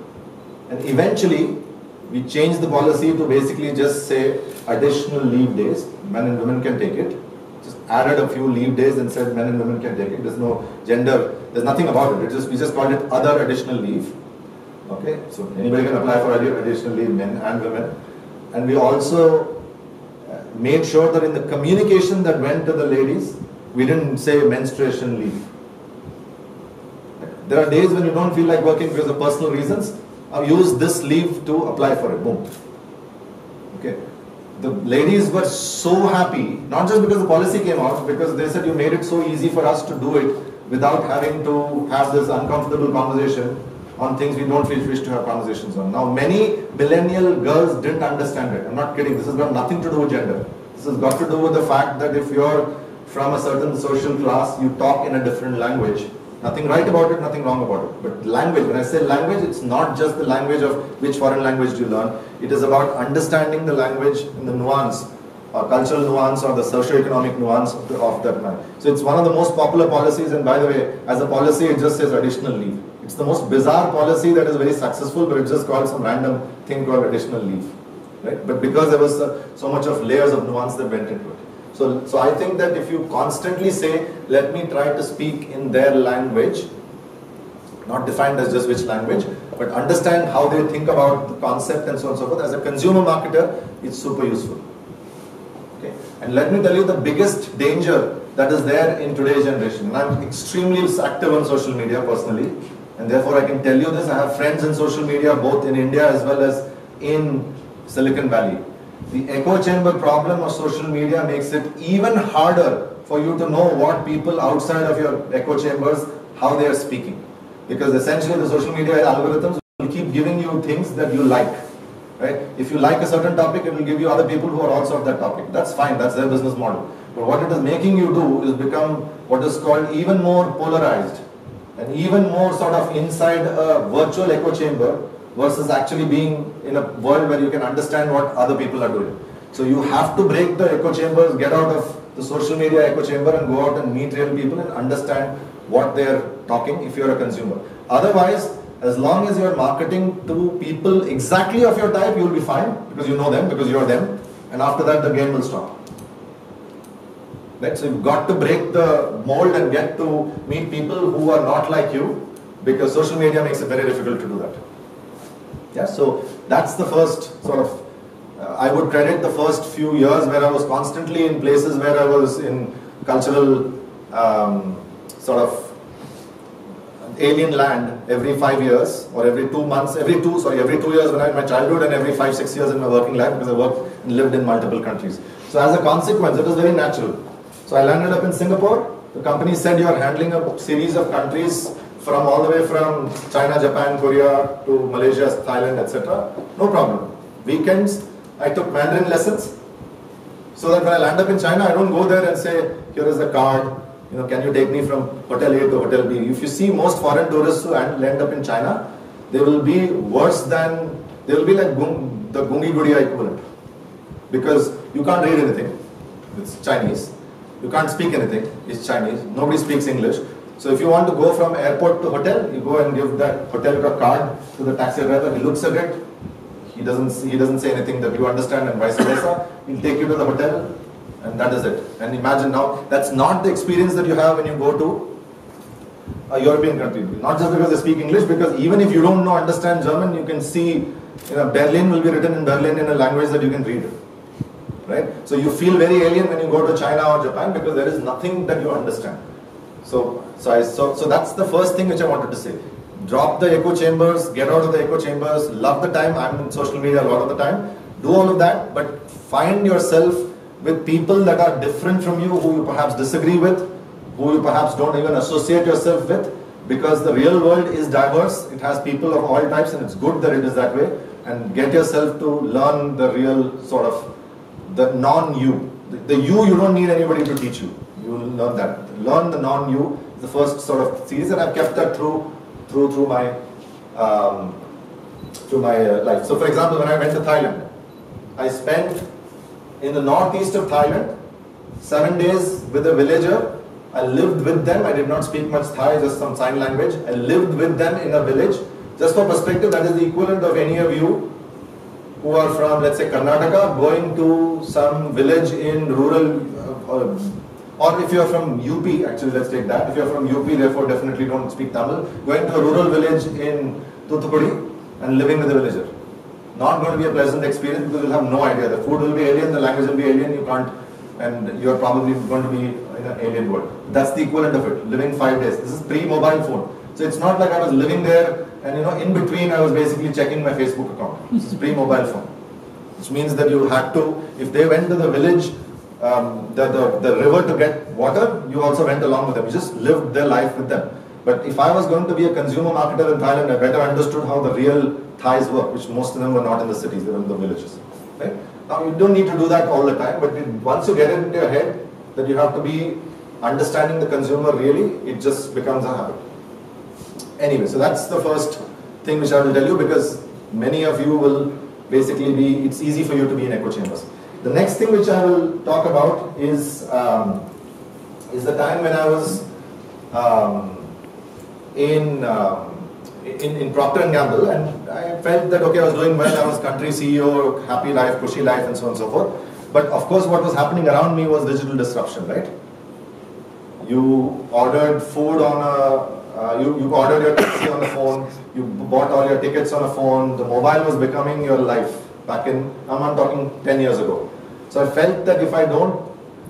And eventually, we changed the policy to basically just say additional leave days, men and women can take it. Just added a few leave days and said men and women can take it. There's no gender, there's nothing about it. it just, we just called it other additional leave. Okay, so anybody can apply for additional leave, men and women. And we also uh, made sure that in the communication that went to the ladies, we didn't say menstruation leave. There are days when you don't feel like working because of personal reasons. I'll use this leave to apply for it. Boom. Okay. The ladies were so happy, not just because the policy came out, because they said you made it so easy for us to do it without having to have this uncomfortable conversation on things we don't feel wish to have conversations on. Now, many millennial girls didn't understand it. I'm not kidding. This has got nothing to do with gender. This has got to do with the fact that if you're from a certain social class, you talk in a different language Nothing right about it, nothing wrong about it. But language, when I say language, it's not just the language of which foreign language do you learn. It is about understanding the language in the nuance, or cultural nuance, or the socio-economic nuance of, the, of that man. So it's one of the most popular policies, and by the way, as a policy, it just says additional leave. It's the most bizarre policy that is very successful, but it's just called some random thing called additional leave. Right? But because there was so much of layers of nuance that went into it. So, so I think that if you constantly say, let me try to speak in their language, not defined as just which language, but understand how they think about the concept and so on and so forth. As a consumer marketer, it's super useful. Okay? And let me tell you the biggest danger that is there in today's generation. And I'm extremely active on social media personally, and therefore I can tell you this. I have friends in social media both in India as well as in Silicon Valley. The echo chamber problem of social media makes it even harder for you to know what people outside of your echo chambers, how they are speaking. Because essentially the social media algorithms will keep giving you things that you like. Right? If you like a certain topic, it will give you other people who are also of that topic. That's fine, that's their business model. But what it is making you do is become what is called even more polarized and even more sort of inside a virtual echo chamber versus actually being in a world where you can understand what other people are doing. So you have to break the echo chambers, get out of the social media echo chamber and go out and meet real people and understand what they're talking if you're a consumer. Otherwise, as long as you're marketing to people exactly of your type, you'll be fine because you know them, because you're them. And after that, the game will stop. Right? So you've got to break the mold and get to meet people who are not like you because social media makes it very difficult to do that. Yeah, so that's the first sort of, uh, I would credit the first few years where I was constantly in places where I was in cultural um, sort of alien land every five years or every two months, every two, sorry, every two years when I had my childhood and every five, six years in my working life because I worked and lived in multiple countries. So as a consequence, it was very natural. So I landed up in Singapore. The company said you are handling a series of countries from all the way from China, Japan, Korea to Malaysia, Thailand, etc. No problem. Weekends, I took Mandarin lessons so that when I land up in China, I don't go there and say, here is the card, you know, can you take me from hotel A to hotel B? If you see most foreign tourists who land up in China, they will be worse than, they will be like gung, the Gungi Gudia equivalent. Because you can't read anything, it's Chinese. You can't speak anything, it's Chinese. Nobody speaks English. So if you want to go from airport to hotel, you go and give that hotel card to the taxi driver. He looks at it. He doesn't he doesn't say anything that you understand, and vice versa. He'll take you to the hotel, and that is it. And imagine now that's not the experience that you have when you go to a European country. Not just because they speak English, because even if you don't know understand German, you can see you know, Berlin will be written in Berlin in a language that you can read. Right? So you feel very alien when you go to China or Japan because there is nothing that you understand. So, so, I, so, so that's the first thing which I wanted to say. Drop the echo chambers, get out of the echo chambers, love the time. I'm in social media a lot of the time. Do all of that, but find yourself with people that are different from you, who you perhaps disagree with, who you perhaps don't even associate yourself with, because the real world is diverse. It has people of all types, and it's good that it is that way. And get yourself to learn the real sort of the non-you. The, the you, you don't need anybody to teach you. You will learn that. Learn the non-you. The first sort of series, and I've kept that through, through, through my, um, through my uh, life. So, for example, when I went to Thailand, I spent in the northeast of Thailand seven days with a villager. I lived with them. I did not speak much Thai, just some sign language. I lived with them in a village. Just for perspective, that is the equivalent of any of you who are from, let's say, Karnataka, going to some village in rural, uh, uh, or if you're from UP, actually, let's take that. If you're from UP, therefore, definitely don't speak Tamil, going to a rural village in Thoothukudi and living with a villager. Not going to be a pleasant experience because you'll have no idea. The food will be alien, the language will be alien, you can't, and you're probably going to be in an alien world. That's the equivalent of it, living five days. This is pre-mobile phone. So it's not like I was living there and you know in between I was basically checking my Facebook account. This is pre-mobile phone. Which means that you had to, if they went to the village, um, the, the, the river to get water, you also went along with them. You just lived their life with them. But if I was going to be a consumer marketer in Thailand, I better understood how the real Thais work, which most of them were not in the cities, they were in the villages. Right? Now you don't need to do that all the time, but once you get it into your head that you have to be understanding the consumer really, it just becomes a habit. Anyway, so that's the first thing which I will tell you because many of you will basically be, it's easy for you to be in echo chambers. The next thing which I will talk about is, um, is the time when I was um, in, um, in, in Procter & Gamble and I felt that okay, I was doing well, I was country CEO, happy life, cushy life and so on and so forth. But of course what was happening around me was digital disruption, right? You ordered food on a uh, you, you ordered your taxi on the phone, you bought all your tickets on a phone, the mobile was becoming your life back in, I'm not talking 10 years ago. So I felt that if I don't,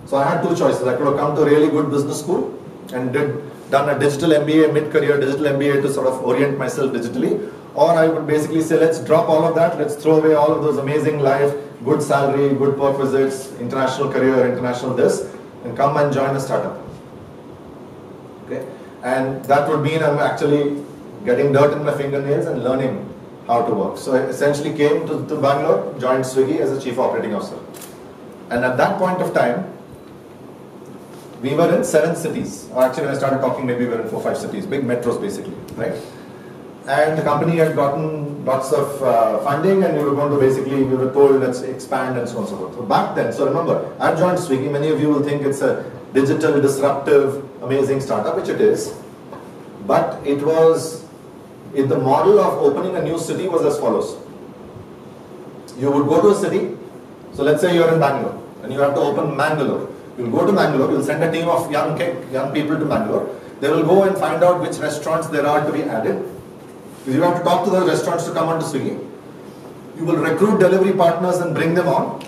so I had two choices. I could have come to a really good business school and did done a digital MBA, mid-career digital MBA to sort of orient myself digitally. Or I would basically say, let's drop all of that, let's throw away all of those amazing life, good salary, good work visits, international career, international this, and come and join a startup. Okay? And that would mean I'm actually getting dirt in my fingernails and learning how to work. So I essentially came to, to Bangalore, joined Swiggy as a chief operating officer. And at that point of time, we were in seven cities. Or actually, when I started talking, maybe we were in four, five cities, big metros basically, right? And the company had gotten lots of uh, funding, and we were going to basically, we were told, let's expand and so on and so forth. So back then, so remember, I joined Swiggy. Many of you will think it's a digital, disruptive, amazing startup, which it is. But it was, it, the model of opening a new city was as follows. You would go to a city, so let's say you're in Bangalore, and you have to open Mangalore. You'll go to Mangalore, you'll send a team of young, young people to Mangalore. They will go and find out which restaurants there are to be added. You have to talk to those restaurants to come on to Swiggy. You will recruit delivery partners and bring them on.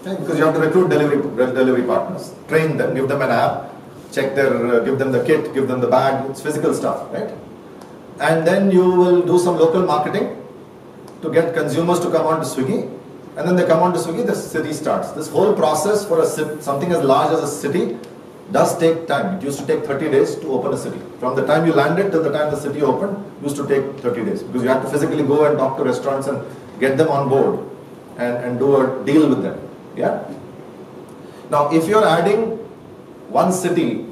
Okay? Because you have to recruit delivery, delivery partners, train them, give them an app, check their, uh, give them the kit, give them the bag, it's physical stuff, right? And then you will do some local marketing to get consumers to come on to Swiggy. And then they come on to Swiggy, the city starts. This whole process for a something as large as a city does take time. It used to take 30 days to open a city. From the time you landed till the time the city opened, used to take 30 days because you had to physically go and talk to restaurants and get them on board and, and do a deal with them. Yeah? Now, if you're adding one city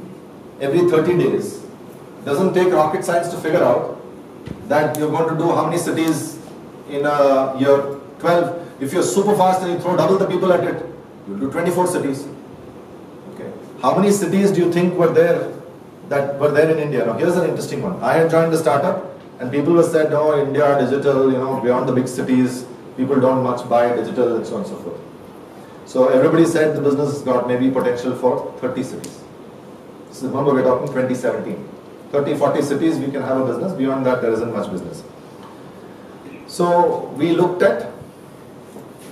every 30 days, doesn't take rocket science to figure out that you're going to do how many cities in a year 12. If you're super fast and you throw double the people at it, you'll do 24 cities. Okay. How many cities do you think were there that were there in India? Now here's an interesting one. I had joined the startup and people were said, no, India, digital, you know, beyond the big cities, people don't much buy digital and so on and so forth. So everybody said the business has got maybe potential for 30 cities. So remember we're talking 2017. 30, 40 cities we can have a business. Beyond that there isn't much business. So we looked at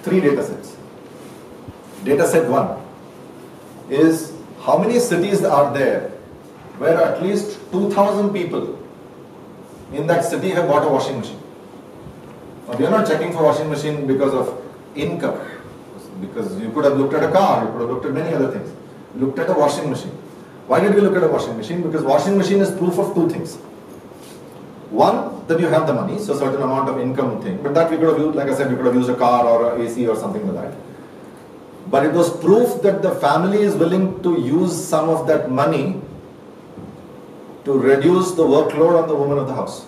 three data sets. Data set one is how many cities are there where at least 2000 people in that city have bought a washing machine. Now, we are not checking for washing machine because of income, because you could have looked at a car, you could have looked at many other things. Looked at a washing machine. Why did we look at a washing machine? Because washing machine is proof of two things. One, that you have the money, so certain amount of income thing, but that we could have used, like I said, we could have used a car or AC or something like that. But it was proof that the family is willing to use some of that money to reduce the workload on the woman of the house.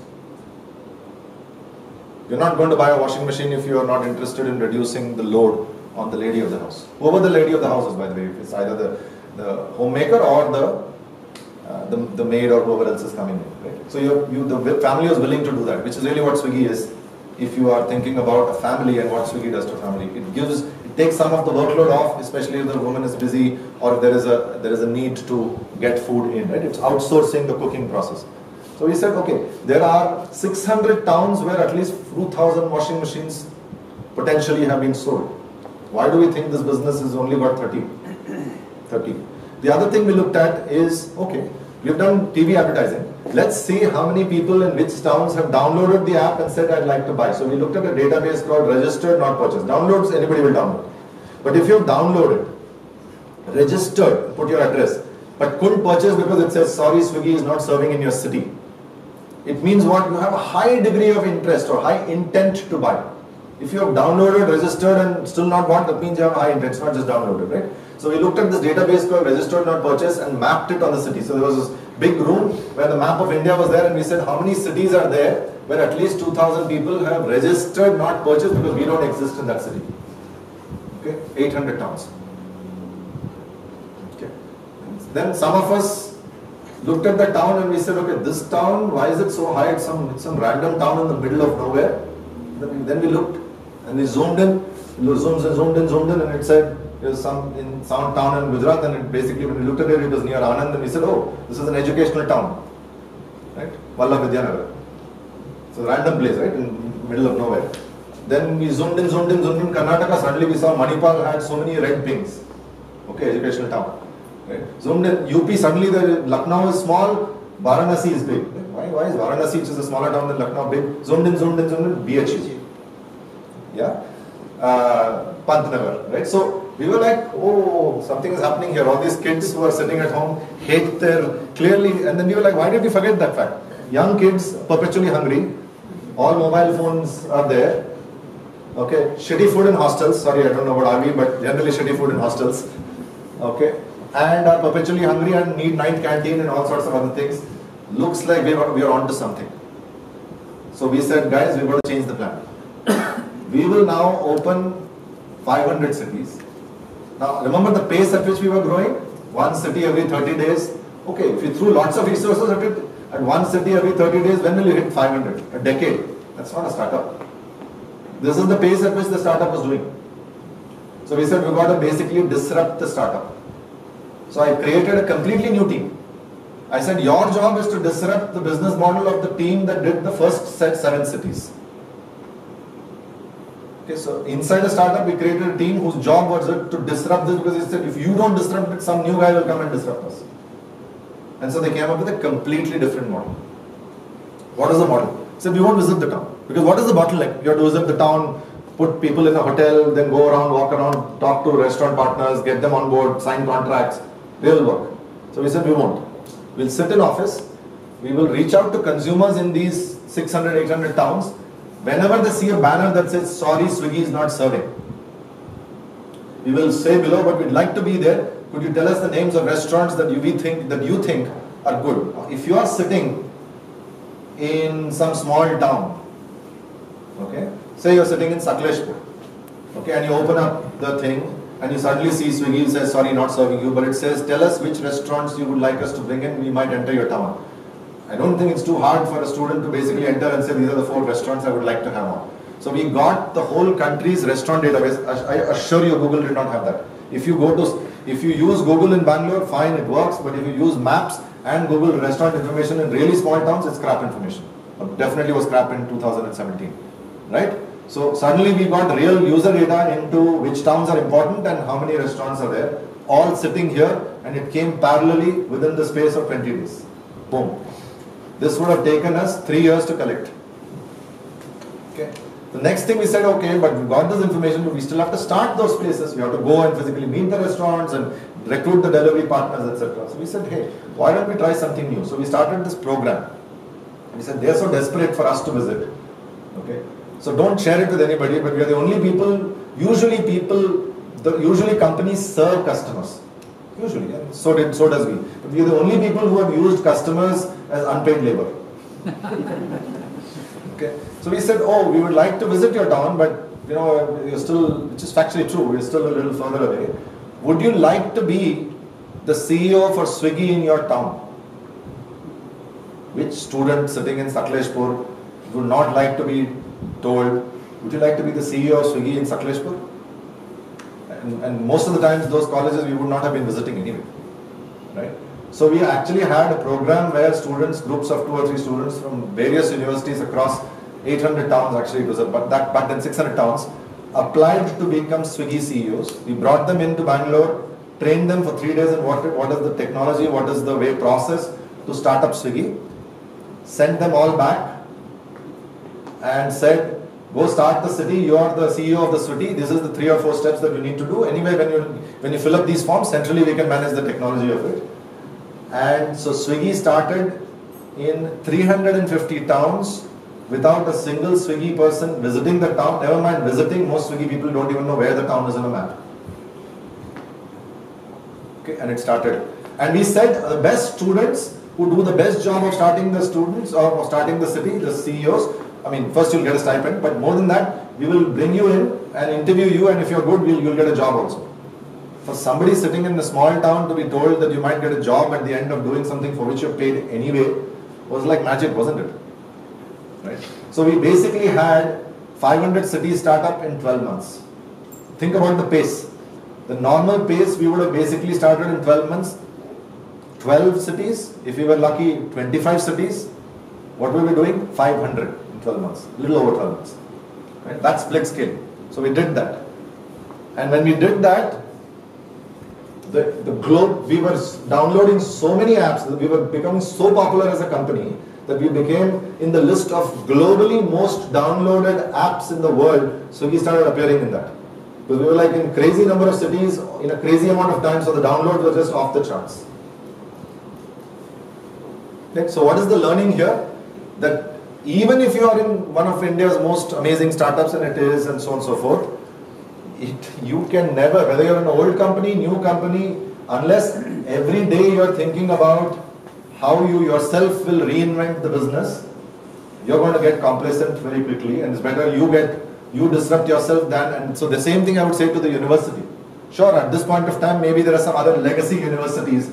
You're not going to buy a washing machine if you are not interested in reducing the load on the lady of the house. Whoever the lady of the house is, by the way, if it's either the, the homemaker or the uh, the, the maid or whoever else is coming in. Right? So you, the family is willing to do that, which is really what Swiggy is. If you are thinking about a family and what Swiggy does to family, it gives, it takes some of the workload off, especially if the woman is busy or if there is a there is a need to get food in. Right? It's outsourcing the cooking process. So we said, okay, there are 600 towns where at least 2,000 washing machines potentially have been sold. Why do we think this business is only got 30? 30. The other thing we looked at is, okay, we've done TV advertising. Let's see how many people in which towns have downloaded the app and said, I'd like to buy. So we looked at a database called registered, not purchased. Downloads, anybody will download. But if you've downloaded, registered, put your address, but couldn't purchase because it says, sorry, Swiggy is not serving in your city. It means what? You have a high degree of interest or high intent to buy. If you have downloaded, registered and still not bought, that means you have high intent, it's not just downloaded, right? So we looked at this database called registered not purchased and mapped it on the city. So there was this big room where the map of India was there and we said how many cities are there where at least 2000 people have registered not purchased because we don't exist in that city. Okay, 800 towns. Okay. Then some of us looked at the town and we said, okay, this town, why is it so high? It's some, it's some random town in the middle of nowhere. Then, then we looked and we zoomed in, zoomed in, zoomed in, zoomed in, and it said it was some in some town in Gujarat, and it basically when we looked at it, it was near Anand, and we said, oh, this is an educational town, right? Vallabh Vidyanagar. So random place, right, in middle of nowhere. Then we zoomed in, zoomed in, zoomed in Karnataka. Suddenly we saw Manipal had so many red pings. Okay, educational town. Right? Zoomed in UP. Suddenly the Lucknow is small. Varanasi is big. Why? Why is Varanasi, which is a smaller town than Lucknow, big? Zoomed in, zoomed in, zoomed in. BHU. Yeah. Uh, Pantnagar. Right. So we were like, oh, something is happening here. All these kids who are sitting at home hate their clearly, and then we were like, why did we forget that fact? Young kids perpetually hungry. All mobile phones are there. Okay, shitty food in hostels. Sorry, I don't know about RV, but generally shitty food in hostels. Okay, and are perpetually hungry and need night canteen and all sorts of other things. Looks like we are, we are onto something. So we said, guys, we're going to change the plan. (coughs) we will now open 500 cities. Now, remember the pace at which we were growing? One city every 30 days. Okay, if you threw lots of resources at it, at one city every 30 days, when will you hit 500? A decade. That's not a startup. This is the pace at which the startup was doing. So we said we've got to basically disrupt the startup. So I created a completely new team. I said your job is to disrupt the business model of the team that did the first set seven cities. Okay, so inside the startup we created a team whose job was to disrupt this because he said if you don't disrupt it, some new guy will come and disrupt us. And so they came up with a completely different model. What is the model? So we won't visit the town. Because what is the bottleneck? You have to visit the town, put people in a hotel, then go around, walk around, talk to restaurant partners, get them on board, sign contracts. They will work. So we said we won't. We'll sit in office. We will reach out to consumers in these 600, 800 towns. Whenever they see a banner that says, sorry, Swiggy is not serving. We will say below, but we'd like to be there. Could you tell us the names of restaurants that you, think, that you think are good? If you are sitting in some small town, okay, say you're sitting in Sakleshpur, okay, and you open up the thing and you suddenly see Swiggy says, sorry, not serving you, but it says, tell us which restaurants you would like us to bring in, we might enter your town. I don't think it's too hard for a student to basically enter and say, these are the four restaurants I would like to have on. So we got the whole country's restaurant database. I assure you, Google did not have that. If you go to, if you use Google in Bangalore, fine, it works. But if you use maps and Google restaurant information in really small towns, it's crap information. Uh, definitely was crap in 2017. right? So suddenly we got real user data into which towns are important and how many restaurants are there, all sitting here, and it came parallelly within the space of 20 days. Boom. This would have taken us three years to collect. Okay. The next thing we said, okay, but we got this information, but we still have to start those places. We have to go and physically meet the restaurants and recruit the delivery partners, etc. So we said, hey, why don't we try something new? So we started this program. We said they're so desperate for us to visit. Okay. So don't share it with anybody, but we are the only people, usually people, the, usually companies serve customers. Usually, and so did so does we. But we are the only people who have used customers as unpaid labor. (laughs) okay. So we said, oh, we would like to visit your town, but you know, you're still, which is factually true, we're still a little further away. Would you like to be the CEO for Swiggy in your town? Which student sitting in Sakleshpur would not like to be told, would you like to be the CEO of Swiggy in Sakleshpur? And, and most of the times those colleges we would not have been visiting anyway. Right? So we actually had a program where students, groups of two or three students from various universities across 800 towns actually it was a, but that back then 600 towns applied to become Swiggy CEOs. We brought them into Bangalore, trained them for three days in what, what is the technology, what is the way process to start up Swiggy, sent them all back and said, go start the city, you are the CEO of the city, this is the three or four steps that you need to do. Anyway, when you, when you fill up these forms, centrally we can manage the technology of it. And so Swiggy started in 350 towns without a single Swiggy person visiting the town. Never mind visiting, most Swiggy people don't even know where the town is on a map. Okay, and it started. And we said the best students who do the best job of starting the students or starting the city, the CEOs, I mean, first you'll get a stipend, but more than that, we will bring you in and interview you, and if you're good, we'll, you'll get a job also. For somebody sitting in a small town to be told that you might get a job at the end of doing something for which you're paid anyway was like magic, wasn't it? Right? So we basically had 500 cities start up in 12 months. Think about the pace. The normal pace we would have basically started in 12 months. 12 cities, if we were lucky, 25 cities. What were we doing? 500 in 12 months, little over 12 months. Right? That's blitzscale. So we did that. And when we did that, the, the globe, we were downloading so many apps, we were becoming so popular as a company that we became in the list of globally most downloaded apps in the world. So we started appearing in that. Because we were like in crazy number of cities in a crazy amount of time, so the downloads were just off the charts. Okay, so what is the learning here? That even if you are in one of India's most amazing startups, and it is, and so on and so forth, it, you can never, whether you're an old company, new company, unless every day you're thinking about how you yourself will reinvent the business, you're going to get complacent very quickly, and it's better you get you disrupt yourself than. And so the same thing I would say to the university. Sure, at this point of time, maybe there are some other legacy universities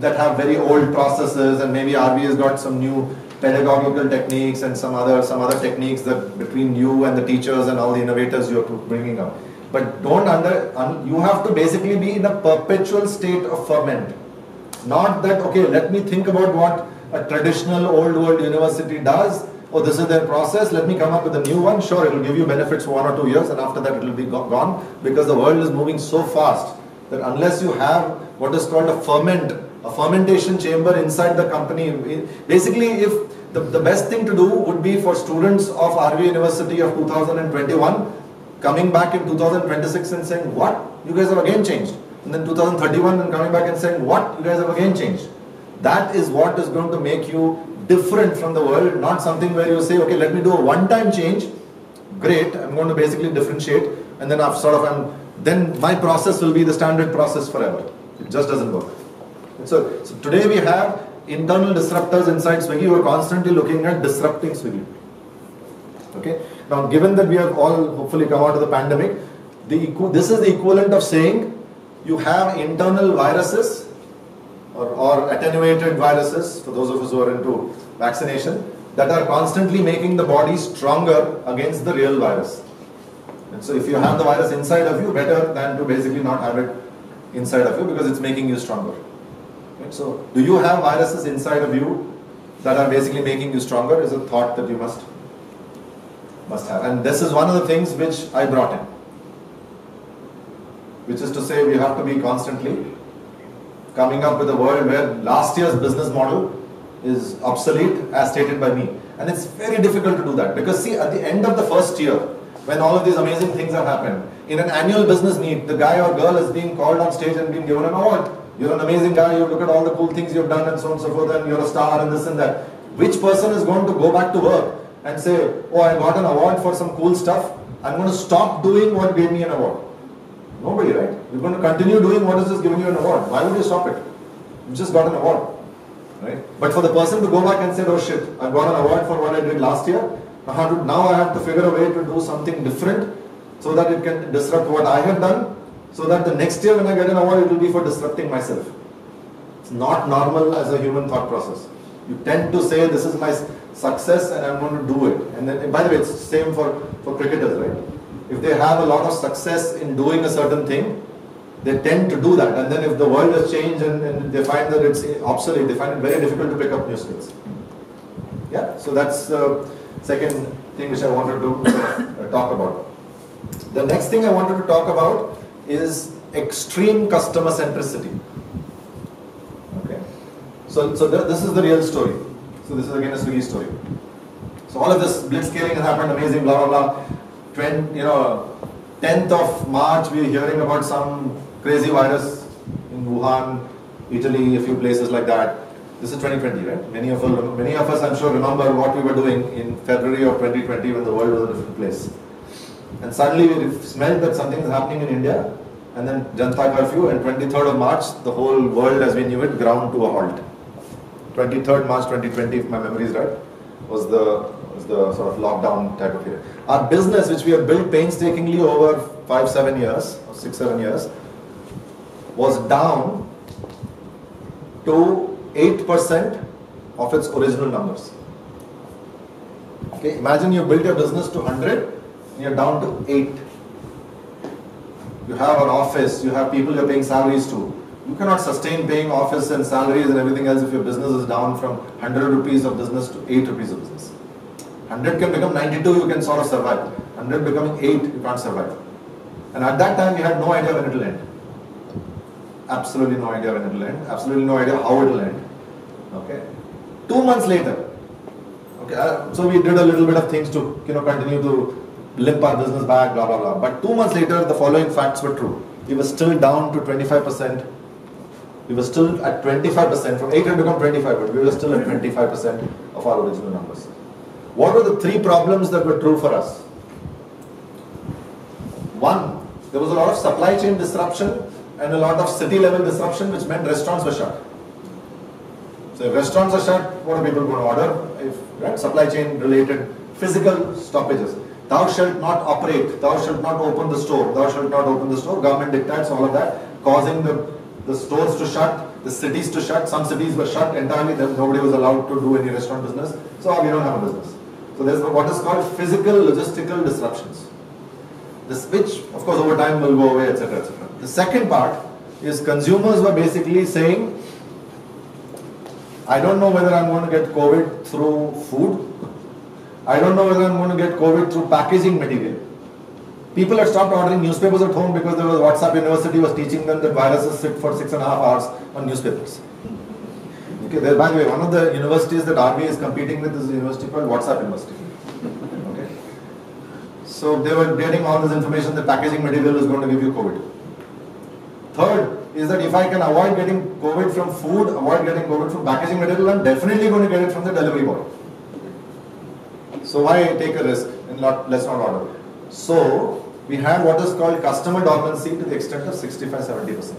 that have very old processes, and maybe RV has got some new pedagogical techniques and some other some other techniques that between you and the teachers and all the innovators you're bringing up. But don't under un, you have to basically be in a perpetual state of ferment. Not that okay, let me think about what a traditional old world university does. Oh, this is their process. Let me come up with a new one. Sure, it will give you benefits for one or two years, and after that, it will be go- gone because the world is moving so fast that unless you have what is called a ferment, a fermentation chamber inside the company, basically, if the, the best thing to do would be for students of RV University of 2021 coming back in 2026 and saying, What? You guys have again changed. And then 2031 and coming back and saying, What? You guys have again changed. That is what is going to make you different from the world, not something where you say, Okay, let me do a one time change. Great, I'm going to basically differentiate. And then I've sort of, I'm, then my process will be the standard process forever. It just doesn't work. So, so today we have internal disruptors inside Swiggy who are constantly looking at disrupting Swiggy. Okay. Now, given that we have all hopefully come out of the pandemic, the this is the equivalent of saying you have internal viruses or, or attenuated viruses, for those of us who are into vaccination, that are constantly making the body stronger against the real virus. And so, if you have the virus inside of you, better than to basically not have it inside of you because it's making you stronger. So, do you have viruses inside of you that are basically making you stronger? Is a thought that you must Must have. And this is one of the things which I brought in. Which is to say, we have to be constantly coming up with a world where last year's business model is obsolete as stated by me. And it's very difficult to do that because, see, at the end of the first year, when all of these amazing things have happened, in an annual business meet, the guy or girl is being called on stage and being given an award. You're an amazing guy, you look at all the cool things you've done and so on and so forth, and you're a star and this and that. Which person is going to go back to work and say, Oh, I got an award for some cool stuff, I'm going to stop doing what gave me an award? Nobody, right? You're going to continue doing what is just giving you an award. Why would you stop it? You've just got an award. Right? But for the person to go back and say, oh shit, I got an award for what I did last year, now I have to figure a way to do something different so that it can disrupt what I have done, so that the next year when I get an award, it will be for disrupting myself. It's not normal as a human thought process. You tend to say, this is my success and I'm going to do it. And then, by the way, it's the same for, for cricketers, right? If they have a lot of success in doing a certain thing, they tend to do that. And then if the world has changed and, and they find that it's obsolete, they find it very difficult to pick up new skills. Yeah, so that's the second thing which I wanted to (coughs) talk about. The next thing I wanted to talk about is extreme customer centricity. Okay, so so th- this is the real story. So this is again a Swiggy story. So all of this blitzscaling has happened, amazing, blah blah blah. 20, you know, 10th of March, we are hearing about some crazy virus in Wuhan, Italy, a few places like that. This is 2020, right? Many of us, many of us, I'm sure, remember what we were doing in February of 2020 when the world was a different place. And suddenly we smelled that something is happening in India, and then Janata curfew, and 23rd of March, the whole world as we knew it ground to a halt. 23rd March 2020, if my memory is right, was the was the sort of lockdown type of period. Our business, which we have built painstakingly over five, seven years, or six, seven years, was down to 8% of its original numbers. Okay, imagine you built your business to 100, and you're down to 8. You have an office, you have people you're paying salaries to. You cannot sustain paying office and salaries and everything else if your business is down from 100 rupees of business to 8 rupees of business. 100 can become 92, you can sort of survive. 100 becoming 8, you can't survive. And at that time, we had no idea when it will end. Absolutely no idea when it will end. Absolutely no idea how it will end. Okay. Two months later, okay, uh, so we did a little bit of things to you know continue to limp our business back, blah blah blah. But two months later, the following facts were true. We were still down to 25 percent. We were still at 25 percent. From 8 had become 25, but we were still at 25 percent of our original numbers. What were the three problems that were true for us? One, there was a lot of supply chain disruption and a lot of city level disruption, which meant restaurants were shut. So if restaurants are shut, what are people going to order? If right, supply chain related physical stoppages. Thou shalt not operate, thou shalt not open the store, thou shalt not open the store. Government dictates all of that, causing the, the stores to shut, the cities to shut. Some cities were shut entirely, then nobody was allowed to do any restaurant business. So we don't have a business. So there's what is called physical logistical disruptions. This which of course over time will go away, etc. etc. The second part is consumers were basically saying, I don't know whether I'm going to get COVID through food. I don't know whether I'm going to get COVID through packaging material. People had stopped ordering newspapers at home because there was WhatsApp University was teaching them that viruses sit for six and a half hours on newspapers. Okay, there, by the way, one of the universities that RBI is competing with is a university called WhatsApp University. Okay. So they were getting all this information that packaging material is going to give you COVID. Third is that if I can avoid getting COVID from food, avoid getting COVID from packaging material, I'm definitely going to get it from the delivery boy. So why take a risk and not, let's not order. So we had what is called customer dormancy to the extent of 65-70%.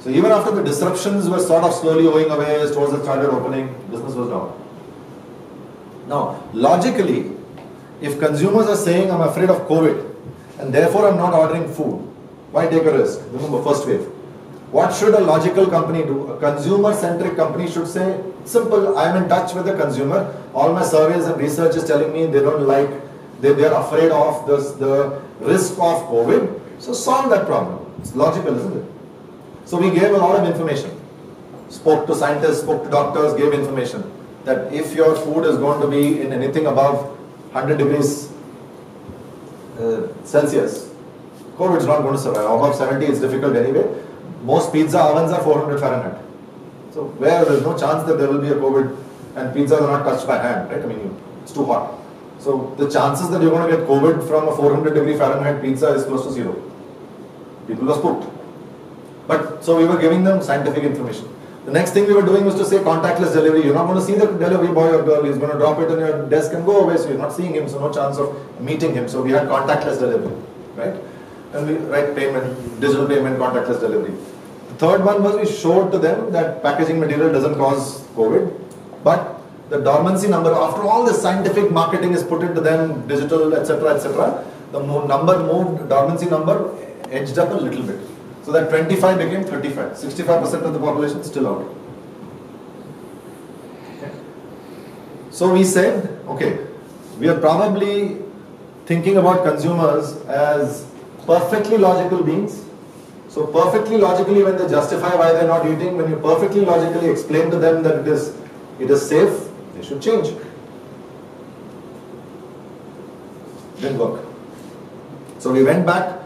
So even after the disruptions were sort of slowly going away, stores had started opening, business was down. Now, logically, if consumers are saying I'm afraid of COVID and therefore I'm not ordering food, why take a risk? Remember, first wave. What should a logical company do? A consumer-centric company should say, simple, I'm in touch with the consumer. All my surveys and research is telling me they don't like, they, they're afraid of this, the risk of COVID. So solve that problem. It's logical, isn't it? So we gave a lot of information. Spoke to scientists, spoke to doctors, gave information that if your food is going to be in anything above 100 degrees uh, Celsius. COVID is not going to survive. Above 70 is difficult anyway. Most pizza ovens are 400 Fahrenheit. So where there is no chance that there will be a COVID and pizzas are not touched by hand, right? I mean, it's too hot. So the chances that you're going to get COVID from a 400 degree Fahrenheit pizza is close to zero. People were spooked. But so we were giving them scientific information. The next thing we were doing was to say contactless delivery. You're not going to see the delivery boy or girl. He's going to drop it on your desk and go away. So you're not seeing him. So no chance of meeting him. So we had contactless delivery, right? And we write payment, digital payment, contactless delivery. The third one was we showed to them that packaging material doesn't cause COVID, but the dormancy number, after all the scientific marketing is put into them, digital, etc., etc., the number moved, dormancy number edged up a little bit. So that 25 became 35. 65% of the population still out. So we said, okay, we are probably thinking about consumers as perfectly logical beings. So perfectly logically when they justify why they're not eating, when you perfectly logically explain to them that it is it is safe, they should change. Didn't work. So we went back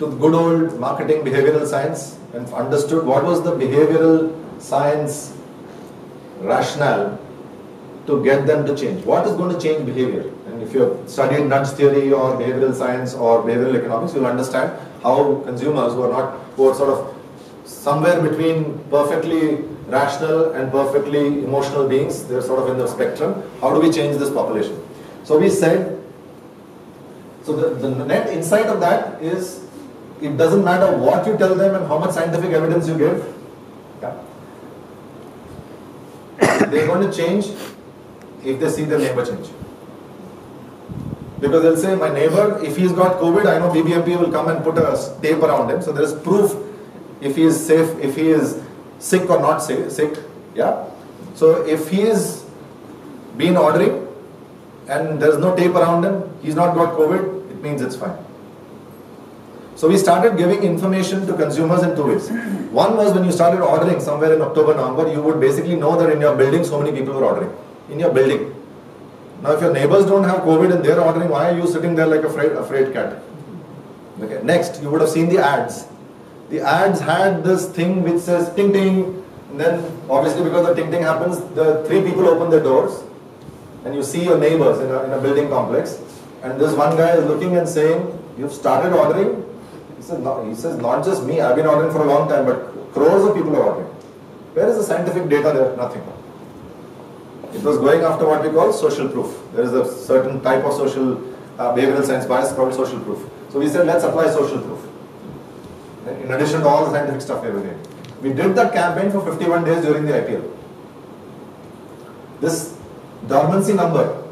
to the good old marketing behavioral science and understood what was the behavioral science rationale to get them to change. What is going to change behavior? If you've studied nudge theory or behavioral science or behavioral economics, you'll understand how consumers who are not, who are sort of somewhere between perfectly rational and perfectly emotional beings, they're sort of in the spectrum. How do we change this population? So we said, so the, the net insight of that is it doesn't matter what you tell them and how much scientific evidence you give. Yeah. (coughs) They're going to change if they see their neighbor change. Because they'll say, my neighbor, if he's got COVID, I know BBMP will come and put a tape around him. So there is proof if he is safe, if he is sick or not sick. sick yeah. So if he is been ordering and there's no tape around him, he's not got COVID, it means it's fine. So we started giving information to consumers in two ways. One was when you started ordering somewhere in October, November, you would basically know that in your building so many people were ordering. In your building. Now if your neighbors don't have COVID and they're ordering, why are you sitting there like a afraid, cat? Okay. Next, you would have seen the ads. The ads had this thing which says ting ting, and then obviously because the ting ting happens, the three people open their doors, and you see your neighbors in a, in a building complex, and this one guy is looking and saying, "You've started ordering." He says, "No." He says, "Not just me. I've been ordering for a long time, but crores of people are ordering." Where is the scientific data there? Nothing. It was going after what we call social proof. There is a certain type of social uh, behavioral science bias called social proof. So we said, let's apply social proof. In addition to all the scientific stuff we were doing. We did that campaign for 51 days during the IPL. This dormancy number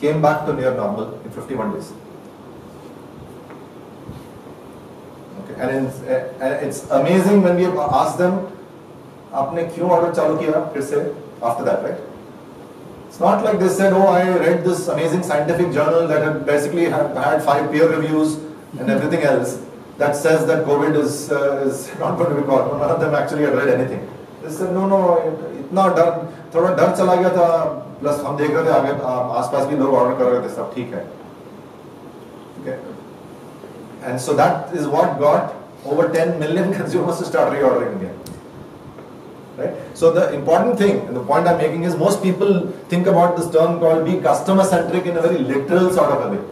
came back to near normal in 51 days. Okay. And it's, and it's amazing when we ask them, आपने क्यों order चालू किया फिर से after that, right? It's not like they said, oh, I read this amazing scientific journal that had basically had, had five peer reviews and everything else that says that COVID is, uh, is (laughs) not going to be caught. None of them actually had read anything. They said, no, no, इतना डर थोड़ा डर चला गया था plus हम देख रहे थे आगे आसपास भी लोग ऑर्डर कर रहे थे सब ठीक है okay and so that is what got over 10 million (laughs) consumers to start reordering again right? So the important thing, and the point I'm making is most people think about this term called be customer centric in a very literal sort of a way.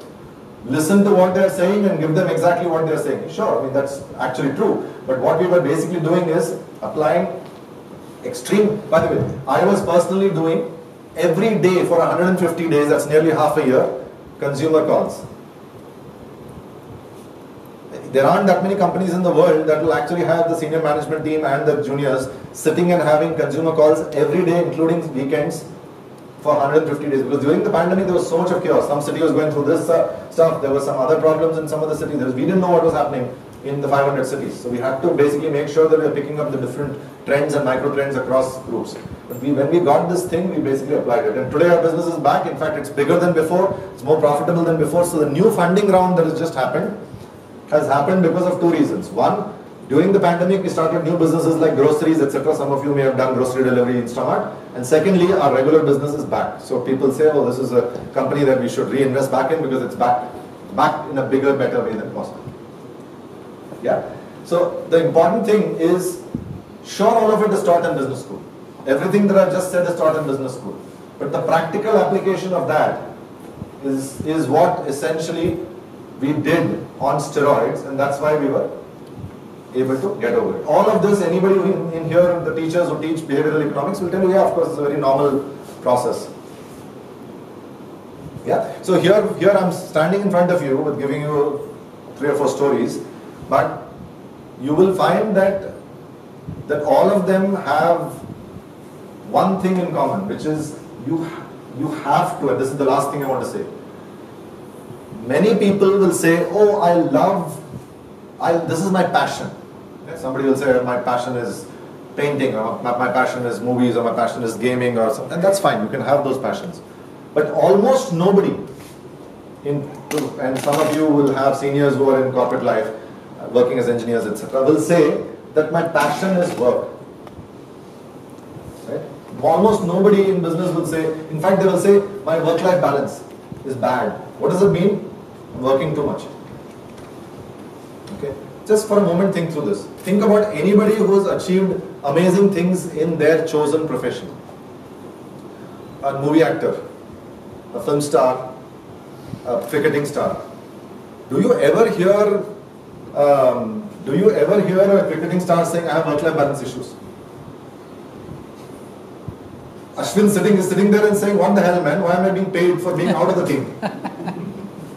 Listen to what they're saying and give them exactly what they're saying. Sure, I mean that's actually true. But what we were basically doing is applying extreme, by the way, I was personally doing every day for 150 days, that's nearly half a year, consumer calls there aren't that many companies in the world that will actually have the senior management team and the juniors sitting and having consumer calls every day, including weekends, for 150 days. Because during the pandemic, there was so much of chaos. Some city was going through this uh, stuff. There were some other problems in some of the cities. We didn't know what was happening in the 500 cities. So we had to basically make sure that we are picking up the different trends and micro trends across groups. But we, when we got this thing, we basically applied it. And today our business is back. In fact, it's bigger than before. It's more profitable than before. So the new funding round that has just happened has happened because of two reasons. One, During the pandemic, we started new businesses like groceries, etc. Some of you may have done grocery delivery in Instamart. And secondly, our regular business is back. So people say, oh, this is a company that we should reinvest back in because it's back, back in a bigger, better way than possible. Yeah. So the important thing is, sure, all of it is taught in business school. Everything that I've just said is taught in business school. But the practical application of that is, is what essentially we did on steroids, and that's why we were able to get over it. All of this, anybody in, in here, the teachers who teach behavioral economics will tell you, yeah, of course, it's a very normal process. Yeah. So here, here I'm standing in front of you with giving you three or four stories, but you will find that that all of them have one thing in common, which is you you have to. And this is the last thing I want to say. Many people will say, "Oh, I love, I this is my passion." Somebody will say, "My passion is." Painting, or my, my passion is movies, or my passion is gaming, or something, and that's fine. You can have those passions. But almost nobody, in, and some of you will have seniors who are in corporate life, uh, working as engineers, etc., will say that my passion is work. Right? Almost nobody in business will say, in fact, they will say, my work life balance is bad. What does it mean? Working too much. Okay? Just for a moment, think through this. Think about anybody who has achieved amazing things in their chosen profession. A movie actor, a film star, a cricketing star. Do you ever hear? Um, do you ever hear a cricketing star saying, "I have work-life balance issues"? Ashwin sitting is sitting there and saying, "What the hell, man? Why am I being paid for being out of the team?" (laughs)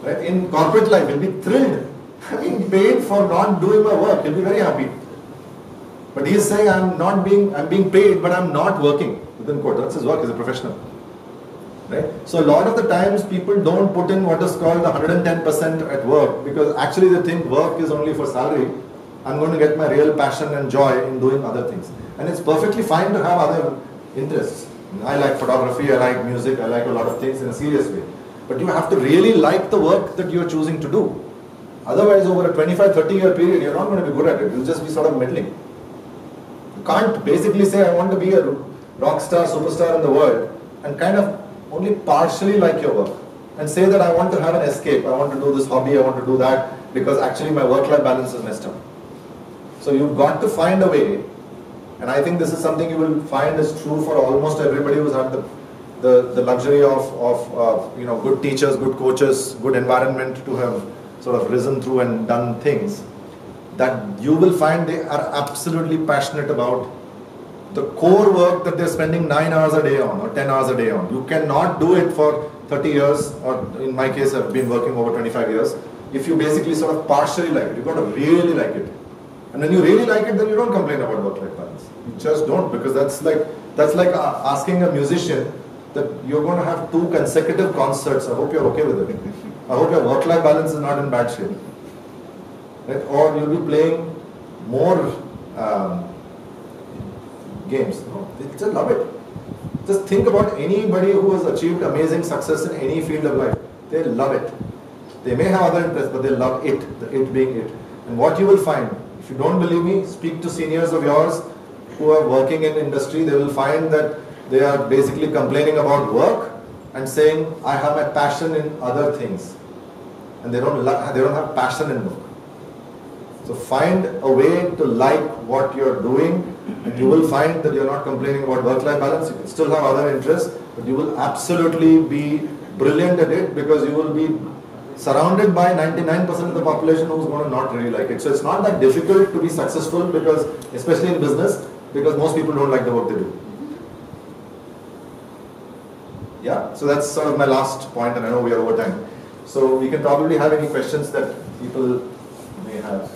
right? In corporate life, he'll be thrilled. (laughs) I'm being paid for not doing my work. He'll be very happy. But he is saying, "I'm not being, I'm being paid, but I'm not working." Within quote, that's his work as a professional. Right? So a lot of the times people don't put in what is called 110% at work because actually they think work is only for salary. I'm going to get my real passion and joy in doing other things. And it's perfectly fine to have other interests. I like photography, I like music, I like a lot of things in a serious way. But you have to really like the work that you're choosing to do. Otherwise, over a 25 30 year period, you're not going to be good at it. You'll just be sort of middling. You can't basically say, I want to be a rock star, superstar in the world, and kind of only partially like your work and say that I want to have an escape, I want to do this hobby, I want to do that because actually my work life balance is messed up. So you've got to find a way, and I think this is something you will find is true for almost everybody who's had the, the, the luxury of, of uh, you know, good teachers, good coaches, good environment to have sort of risen through and done things that you will find they are absolutely passionate about the core work that they're spending 9 hours a day on or 10 hours a day on. You cannot do it for 30 years, or in my case, I've been working over 25 years. If you basically sort of partially like it, you've got to really like it. And when you really like it, then you don't complain about work-life balance. You just don't, because that's like that's like asking a musician that you're going to have two consecutive concerts. I hope you're okay with it. I hope your work-life balance is not in bad shape. Right? Or you'll be playing more um, games. No, they just love it. Just think about anybody who has achieved amazing success in any field of life. They love it. They may have other interests, but they love it, the it being it. And what you will find, if you don't believe me, speak to seniors of yours who are working in industry, they will find that they are basically complaining about work and saying, I have my passion in other things. And they don't, they don't have passion in work. So find a way to like what you're doing and you will find that you're not complaining about work-life balance. You still have other interests, but you will absolutely be brilliant at it because you will be surrounded by 99% of the population who's going to not really like it. So it's not that difficult to be successful because, especially in business, because most people don't like the work they do. Yeah, so that's sort of my last point and I know we are over time. So we can probably have any questions that people may have.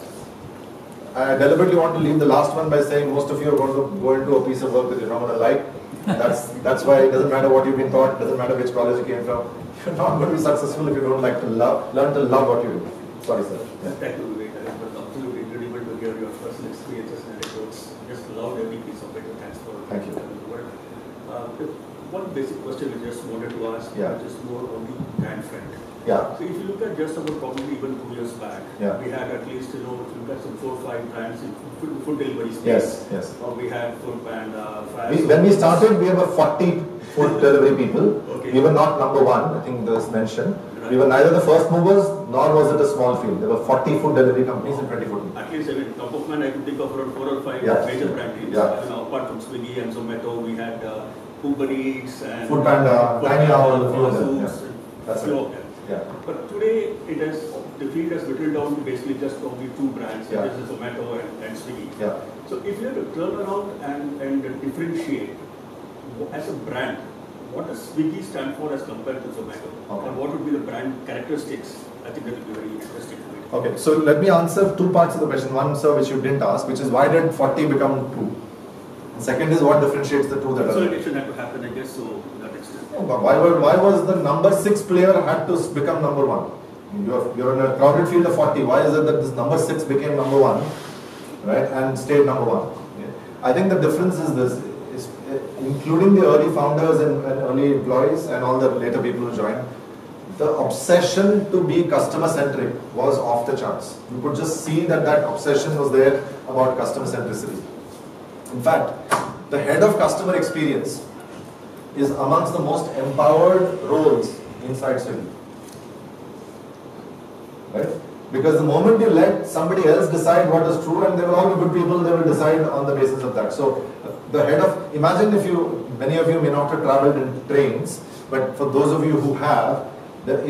I deliberately want to leave the last one by saying most of you are going to go into a piece of work that you're not going to like. That's that's why it doesn't matter what you've been taught, doesn't matter which college you came from. You're not going to be successful if you don't like to love, learn to love what you do. Sorry, sir. Yeah. That will be great. It was absolutely incredible to hear your personal experiences and anecdotes. Just loved every piece of it. Thanks for Thank you. the word. Uh, one basic question I just wanted to ask, Yeah. which is more on the brand front. Yeah. So if you look at just about probably even two years back, Yeah. we had at least, you know, if you look at some four or five brands in food, food delivery space. Yes, yes. Or we had Food Panda. We, when we started, we were 40 food (laughs) delivery people. Okay. We were not number one, I think this mentioned. We were neither the first movers nor was it a small field. There were 40 food delivery companies in 2014. At least, I mean, top of mind, I could think of around four or five Yeah. major brand names. Yeah. You know, apart from Swiggy and Zomato, we had uh, Uber Eats and Food Panda, Food Tiny Panda, Owl, a few of them, and That's few it. of them. Yeah. But today, it has, the field has whittled down to basically just only two brands, Yeah. which is Zomato and, and Swiggy. Yeah. So if you have to turn around and, and differentiate as a brand, what does Swiggy stand for as compared to Zomato? Okay. And what would be the brand characteristics? I think that would be very interesting. Okay, so let me answer two parts of the question. One, sir, which you didn't ask, which is why did 40 become 2? And second is what differentiates the two that are? Consolidation had to happen, I guess, so that extent. Why, why was the number 6 player had to become number 1? You're, you're in a crowded field of 40. Why is it that this number 6 became number 1, right, and stayed number 1? I think the difference is this, is, uh, including the early founders and, and early employees and all the later people who joined, the obsession to be customer centric was off the charts. You could just see that that obsession was there about customer centricity. In fact, the head of customer experience is amongst the most empowered roles inside Swiggy. Right? Because the moment you let somebody else decide what is true, and they will all be good people, they will decide on the basis of that. So, the head of, imagine if you, many of you may not have traveled in trains, but for those of you who have, the,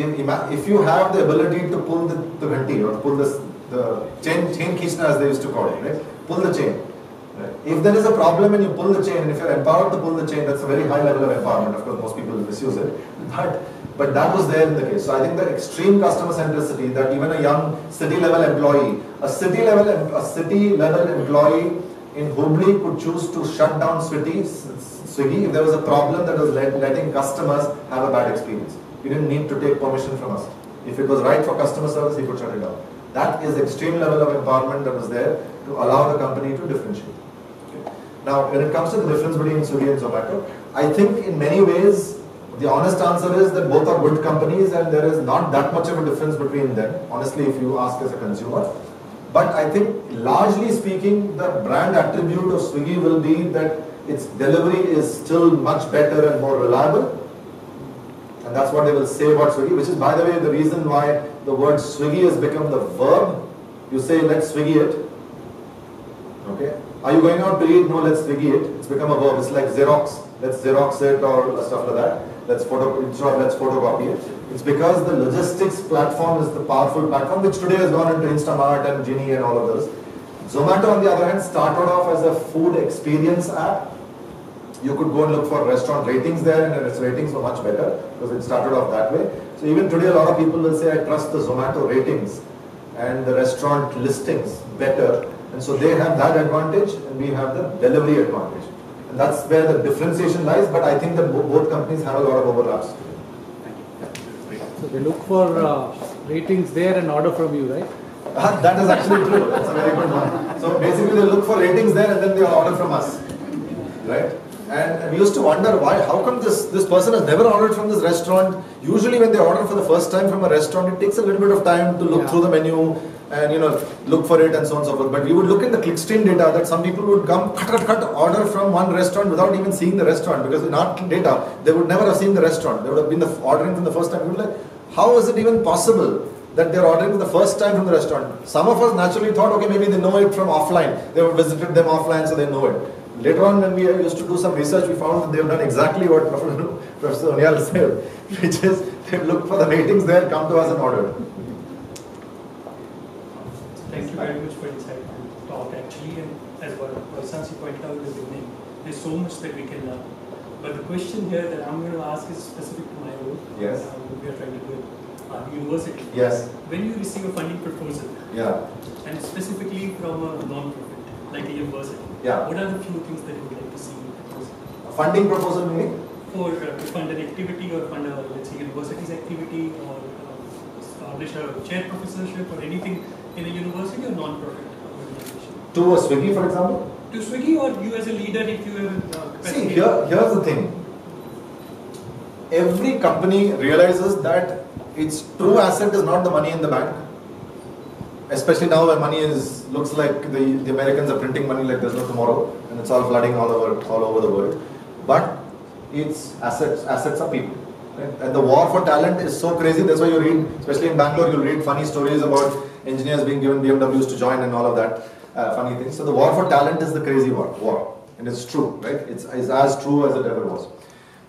if you have the ability to pull the, the ghanti or pull this, the chain, chain khishna as they used to call it, right? Pull the chain. Right? If there is a problem and you pull the chain, and if you're empowered to pull the chain, that's a very high level of empowerment. Of course, most people misuse it, but but that was there in the case. So I think the extreme customer centricity that even a young city level employee, a city level a city level employee in Hubli could choose to shut down Swiggy, Swiggy if there was a problem that was let, letting customers have a bad experience. He didn't need to take permission from us. If it was right for customer service, he could shut it down. That is extreme level of empowerment that was there to allow the company to differentiate. Now, when it comes to the difference between Swiggy and Zomato, I think in many ways the honest answer is that both are good companies and there is not that much of a difference between them, honestly, if you ask as a consumer. But I think largely speaking, the brand attribute of Swiggy will be that its delivery is still much better and more reliable. And that's what they will say about Swiggy, which is, by the way, the reason why the word Swiggy has become the verb. You say, let's Swiggy it. Okay? Are you going out to eat? No, let's Swiggy it. It's become a verb. It's like Xerox. Let's Xerox it or stuff like that. Let's photo, instead let's photocopy it. It's because the logistics platform is the powerful platform, which today has gone into Instamart and Genie and all of those. Zomato, on the other hand, started off as a food experience app. You could go and look for restaurant ratings there, and its ratings were much better because it started off that way. So even today, a lot of people will say, I trust the Zomato ratings and the restaurant listings better. And so they have that advantage, and we have the delivery advantage. And that's where the differentiation lies, but I think that both companies have a lot of overlaps. Thank you. So they look for uh, ratings there and order from you, right? Ah, that is actually true. That's a very good one. So basically, they look for ratings there and then they order from us, right? And we used to wonder why, how come this, this person has never ordered from this restaurant? Usually, when they order for the first time from a restaurant, it takes a little bit of time to look Yeah. through the menu and you know look for it and so on and so forth. But we would look in the clickstream data that some people would come cut, cut, cut, order from one restaurant without even seeing the restaurant because in our data they would never have seen the restaurant. They would have been the, ordering from the first time. We would like, how is it even possible that they're ordering for the first time from the restaurant. Some of us naturally thought, okay, maybe they know it from offline. They have visited them offline, so they know it. Later on, when we used to do some research, we found that they've done exactly what (laughs) Professor O'Neill said, which is they look for the ratings there, come to us and order. Thank you very much for insightful talk actually and as what Vasansi pointed out in the beginning, there's so much that we can learn. But the question here that I'm going to ask is specific to my role. Yes. Uh, what we are trying to do at our university. Yes. When you receive a funding proposal Yeah. and specifically from a non-profit like a university, Yeah. what are the few things that you would like to see in the proposal? A funding proposal maybe? For uh, to fund an activity or fund a let's say university's activity or uh, establish a chair professorship or anything in a university or non-profit organization. To a Swiggy, for example? To Swiggy or you as a leader if you have uh, See, here, here's the thing. every company realizes that its true asset is not the money in the bank. Especially now where money is looks like the, the Americans are printing money like there's no tomorrow and it's all flooding all over all over the world. But it's assets assets are people. Right? And the war for talent is so crazy. That's why you read, especially in Bangalore, you'll read funny stories about engineers being given BMWs to join and all of that uh, funny things. So the war for talent is the crazy war. War, and it's true, right? It's, it's as true as it ever was.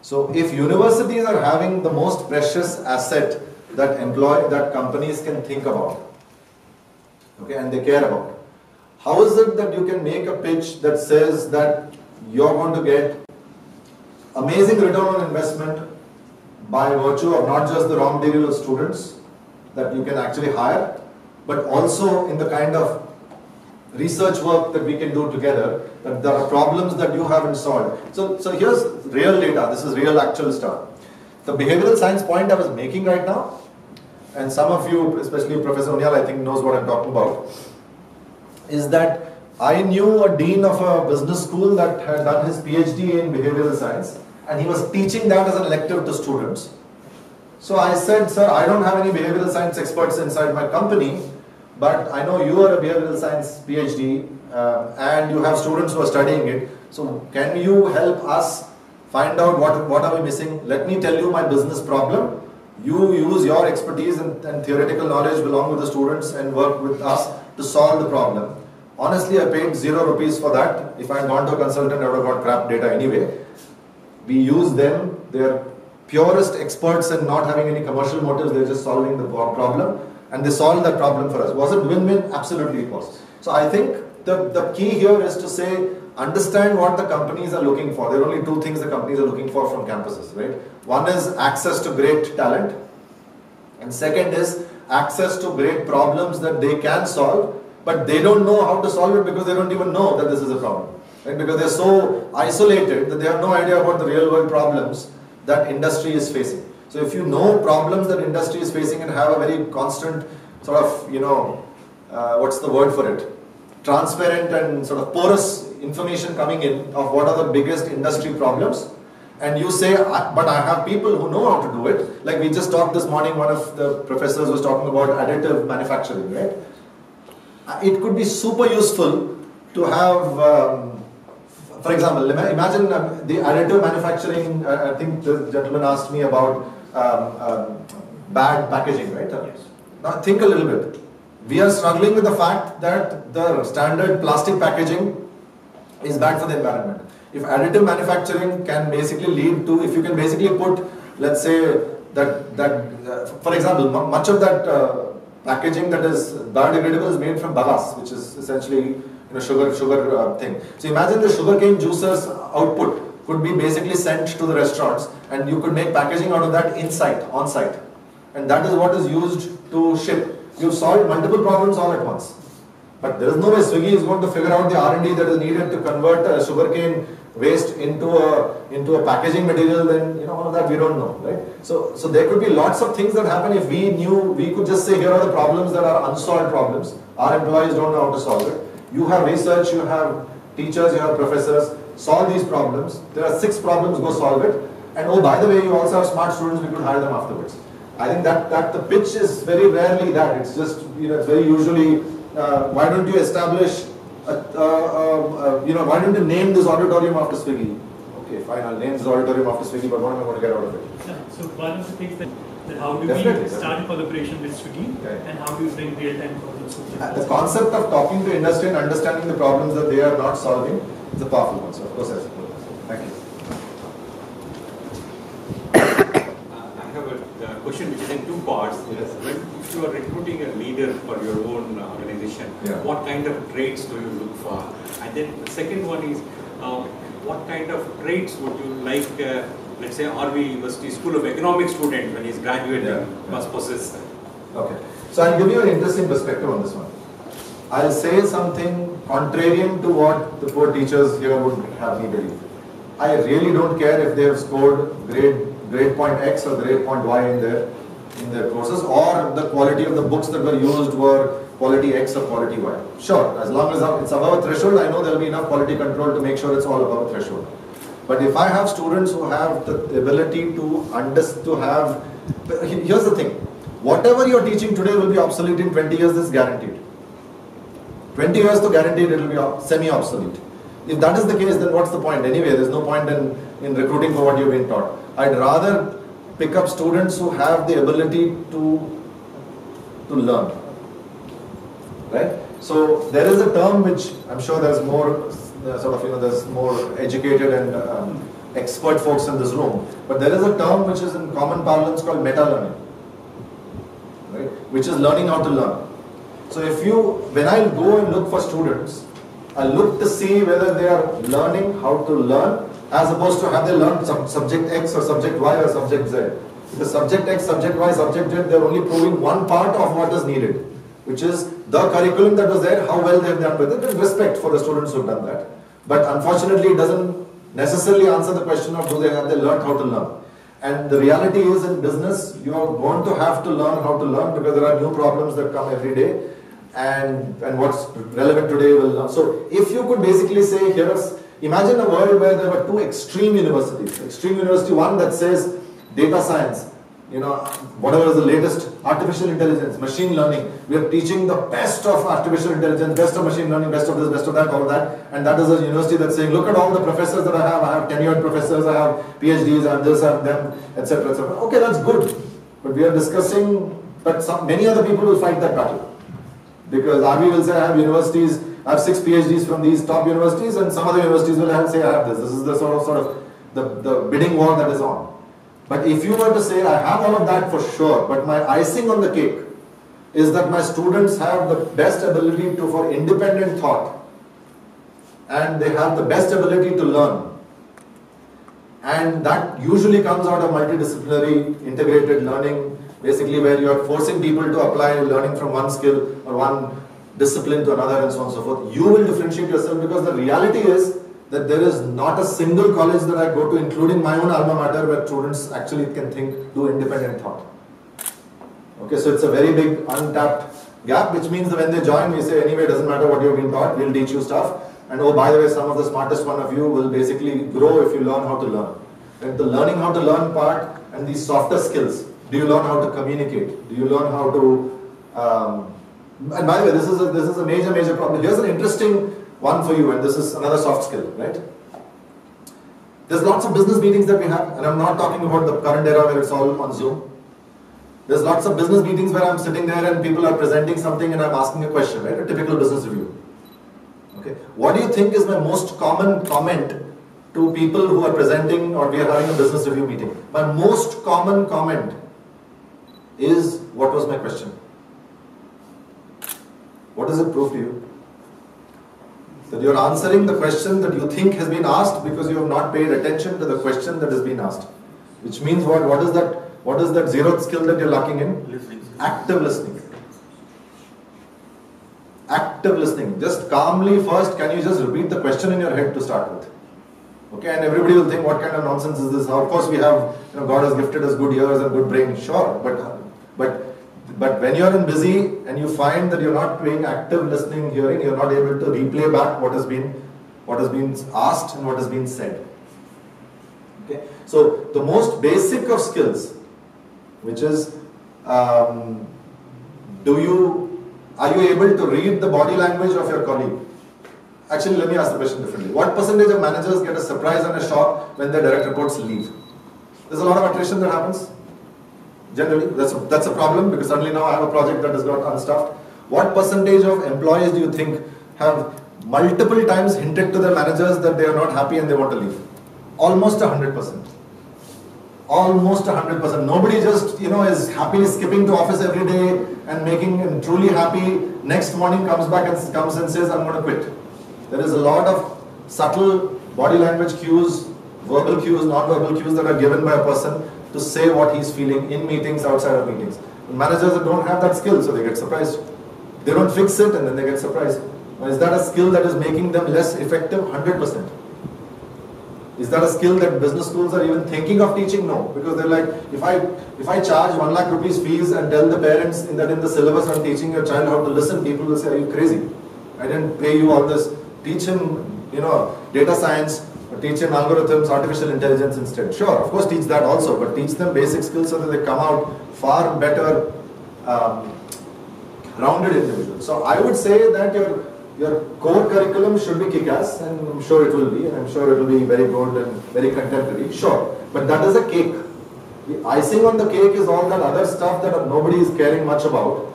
So if universities are having the most precious asset that employ that companies can think about, okay, and they care about, how is it that you can make a pitch that says that you're going to get amazing return on investment by virtue of not just the raw material of students that you can actually hire, but also in the kind of research work that we can do together, that there are problems that you haven't solved. So, so here's real data, this is real actual stuff. The behavioral science point I was making right now, and some of you, especially Professor O'Neill, I think knows what I'm talking about, is that I knew a dean of a business school that had done his PhD in behavioral science, and he was teaching that as an elective to students. So I said, sir, I don't have any behavioral science experts inside my company, but I know you are a behavioral science PhD uh, and you have students who are studying it. So can you help us find out what, what are we missing? Let me tell you my business problem. You use your expertise and, and theoretical knowledge along with the students and work with us to solve the problem. Honestly, I paid zero rupees for that. If I had gone to a consultant, I would have got crap data anyway. We use them. They're purest experts and not having any commercial motives. They're just solving the problem and they solved that problem for us. Was it win-win? Absolutely it was. So I think the, the key here is to say, understand what the companies are looking for. There are only two things the companies are looking for from campuses, right? One is access to great talent, and second is access to great problems that they can solve, but they don't know how to solve it because they don't even know that this is a problem. Right? Because they're so isolated that they have no idea about the real world problems that industry is facing. So if you know problems that industry is facing and have a very constant sort of, you know, uh, what's the word for it? Transparent and sort of porous information coming in of what are the biggest industry problems. And you say, but I have people who know how to do it. Like we just talked this morning, one of the professors was talking about additive manufacturing, right? Uh, it could be super useful to have um, for example, imagine um, the additive manufacturing. Uh, I think the gentleman asked me about um, um, bad packaging, right? Yes. Now think a little bit. We are struggling with the fact that the standard plastic packaging is bad for the environment. If additive manufacturing can basically lead to, if you can basically put, let's say, that, that uh, for example, much of that uh, packaging that is biodegradable is made from bagasse, which is essentially you know, sugar sugar uh, thing. So imagine the sugarcane juicer's output could be basically sent to the restaurants and you could make packaging out of that inside, on site. And that is what is used to ship. You've solved multiple problems all at once. But there is no way Swiggy is going to figure out the R&D that is needed to convert a sugarcane waste into a into a packaging material. Then you know all of that we don't know, right? So so there could be lots of things that happen if we knew we could just say here are the problems that are unsolved problems. Our employees don't know how to solve it. You have research, you have teachers, you have professors solve these problems. There are six problems, go solve it. And oh, by the way, you also have smart students, we could hire them afterwards. I think that, that the pitch is very rarely that. It's just, you know, it's very usually, uh, why don't you establish, a, uh, you know, why don't you name this auditorium after Swiggy? Okay, fine, I'll name this auditorium after Swiggy, but what am I going to get out of it? Yeah, so one of the things that, that how do Definitely, we start definitely. a collaboration with Swiggy and how do you bring real-time problems to Uh, The concept of talking to industry and understanding the problems that they are not solving is a powerful one. So, of course, I support that. Thank you. I have a question which is in two parts. Yes. When, if you are recruiting a leader for your own uh, organization, Yeah. what kind of traits do you look for? And then the second one is, uh, what kind of traits would you like, uh, let's say, RV University School of Economics student when he's graduating Yeah. must possess? Okay. So I'll give you an interesting perspective on this one. I'll say something contrarian to what the poor teachers here would have me believe. I really don't care if they have scored grade grade point X or grade point Y in their in their courses, or the quality of the books that were used were quality X or quality Y. Sure, as long as it's above a threshold, I know there'll be enough quality control to make sure it's all above a threshold. But if I have students who have the ability to understand, to have, here's the thing, whatever you're teaching today will be obsolete in 20 years, this is guaranteed. 20 years to guarantee it will be semi-obsolete. If that is the case, then what's the point? Anyway, there's no point in, in recruiting for what you've been taught. I'd rather pick up students who have the ability to, to learn. Right? So there is a term which I'm sure there's more uh, sort of, you know, there's more educated and um, expert folks in this room. But there is a term which is in common parlance called meta-learning. Right? Which is learning how to learn. So if you, when I go and look for students, I look to see whether they are learning how to learn as opposed to have they learned sub- subject X or subject Y or subject Z. Because subject X, subject Y, subject Z, they're only proving one part of what is needed, which is the curriculum that was there, how well they've done with it. Respect for the students who've done that. But unfortunately, it doesn't necessarily answer the question of do they have they learned how to learn. And the reality is in business, you are going to have to learn how to learn because there are new problems that come every day. And, and what's relevant today will not. So if you could basically say, here's, imagine a world where there were two extreme universities. Extreme university, one that says data science, you know, whatever is the latest, artificial intelligence, machine learning. We are teaching the best of artificial intelligence, best of machine learning, best of this, best of that, all that. And that is a university that's saying, look at all the professors that I have. I have tenured professors, I have PhDs, I have this, I have them, etc. etc. Okay, that's good. But we are discussing, but some, many other people will fight that battle. Because RV will say, I have universities, I have six PhDs from these top universities, and some other universities will have, say, I have this. This is the sort of, sort of the, the bidding war that is on. But if you were to say, I have all of that for sure, but my icing on the cake is that my students have the best ability to for independent thought and they have the best ability to learn. And that usually comes out of multidisciplinary integrated learning, basically where you are forcing people to apply learning from one skill or one discipline to another and so on and so forth. You will differentiate yourself because the reality is that there is not a single college that I go to, including my own alma mater, where students actually can think, do independent thought. Okay, so it's a very big untapped gap, which means that when they join, we say, anyway, it doesn't matter what you've been taught, we'll teach you stuff. And oh, by the way, some of the smartest one of you will basically grow if you learn how to learn. And the learning how to learn part and these softer skills. Do you learn how to communicate? Do you learn how to um, and by the way, this is a, this is a major, major problem. Here's an interesting one for you, and this is another soft skill, right? There's lots of business meetings that we have, and I'm not talking about the current era where it's all on Zoom. There's lots of business meetings where I'm sitting there and people are presenting something and I'm asking a question, right? A typical business review. Okay. What do you think is my most common comment to people who are presenting or we are having a business review meeting? My most common comment is what was my question? What does it prove to you? That you're answering the question that you think has been asked because you have not paid attention to the question that has been asked. Which means what? What is that? What is that zeroth skill that you're lacking in? Listening. Active listening. Active listening. Just calmly first, can you just repeat the question in your head to start with? Okay, and everybody will think, what kind of nonsense is this? Of course, we have, you know, God has gifted us good ears and good brain. Sure, but but but when you're in busy and you find that you're not doing active listening, hearing, you're not able to replay back what has been what has been asked and what has been said. Okay, so the most basic of skills, which is, um, do you are you able to read the body language of your colleague? Actually, let me ask the question differently. What percentage of managers get a surprise and a shock when their direct reports leave? There's a lot of attrition that happens. Generally, that's a, that's a problem because suddenly now I have a project that is got unstaffed. What percentage of employees do you think have multiple times hinted to their managers that they are not happy and they want to leave? Almost hundred percent. Almost hundred percent. Nobody just you know is happily skipping to office every day and making and truly happy. Next morning comes back and comes and says, "I'm going to quit." There is a lot of subtle body language cues, verbal cues, non-verbal cues that are given by a person to say what he's feeling in meetings, outside of meetings. Managers that don't have that skill, so they get surprised. They don't fix it and then they get surprised. Now, is that a skill that is making them less effective? 100%. Is that a skill that business schools are even thinking of teaching? No, because they're like, if I if I charge one lakh rupees fees and tell the parents in that in the syllabus I'm teaching your child how to listen, people will say, are you crazy? I didn't pay you all this. Teach him, you know, data science teach them algorithms, artificial intelligence instead. Sure, of course, teach that also, but teach them basic skills so that they come out far better um, rounded individuals. So I would say that your your core curriculum should be kick-ass, and I'm sure it will be, and I'm sure it will be very good and very contemporary. Sure, but that is a cake. The icing on the cake is all that other stuff that nobody is caring much about.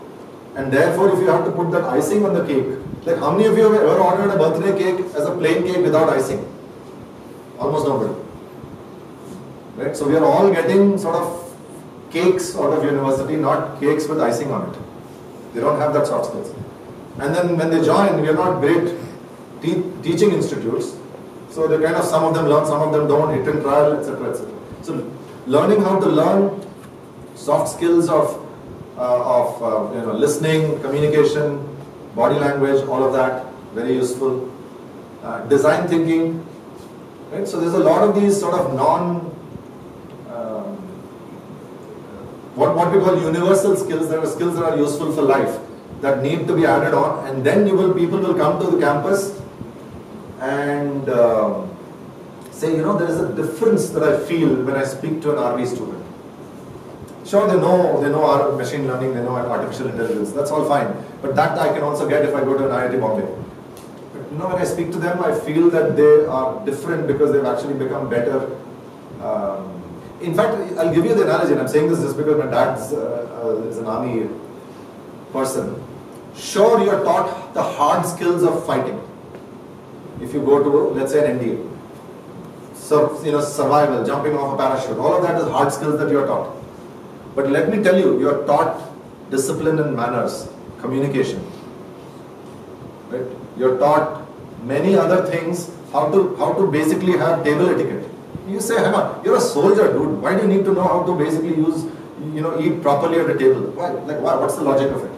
And therefore, if you have to put that icing on the cake, like how many of you have ever ordered a birthday cake as a plain cake without icing? Almost nobody. Right? So we are all getting sort of cakes out of university, not cakes with icing on it. They don't have that soft skills. And then when they join, we are not great te- teaching institutes. So they kind of some of them learn, some of them don't, hit and trial, etc. etc. So learning how to learn soft skills of uh, of uh, you know listening, communication, body language, all of that very useful. Uh, design thinking, right? So there's a lot of these sort of non um, what what we call universal skills. There are skills that are useful for life that need to be added on, and then you will people will come to the campus and um, say, you know, there is a difference that I feel when I speak to an RV student. Sure, they know they know our machine learning, they know artificial intelligence. That's all fine, but that I can also get if I go to an IIT Bombay. You know, when I speak to them, I feel that they are different because they've actually become better. Um, in fact, I'll give you the analogy, and I'm saying this just because my dad's uh, uh, is an army person. Sure, you are taught the hard skills of fighting. If you go to, let's say, an NDA, so you know, survival, jumping off a parachute, all of that is hard skills that you are taught. But let me tell you, you are taught discipline and manners, communication. Right? You're taught many other things, how to how to basically have table etiquette. You say, on, you're a soldier, dude. Why do you need to know how to basically use, you know, eat properly at the table? Why? Like, why? What's the logic of it?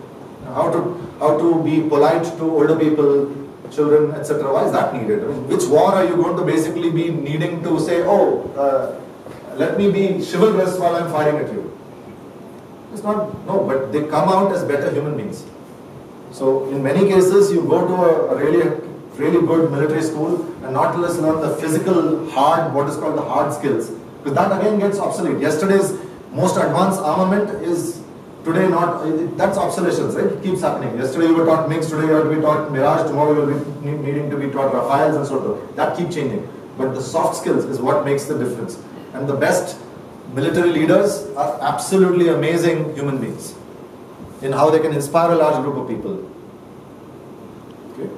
How to how to be polite to older people, children, etc. Why is that needed? Which war are you going to basically be needing to say, oh, uh, let me be chivalrous while I'm firing at you? It's not, no, but they come out as better human beings. So in many cases, you go to a, really, really good military school and not just learn the physical hard, what is called the hard skills, because that again gets obsolete. Yesterday's most advanced armament is today not, that's obsolescence, right? It keeps happening. Yesterday you were taught MiGs, today you are to be taught Mirage, tomorrow you will be needing to be taught Rafales and so on. That keep changing. But the soft skills is what makes the difference. And the best military leaders are absolutely amazing human beings in how they can inspire a large group of people. Okay?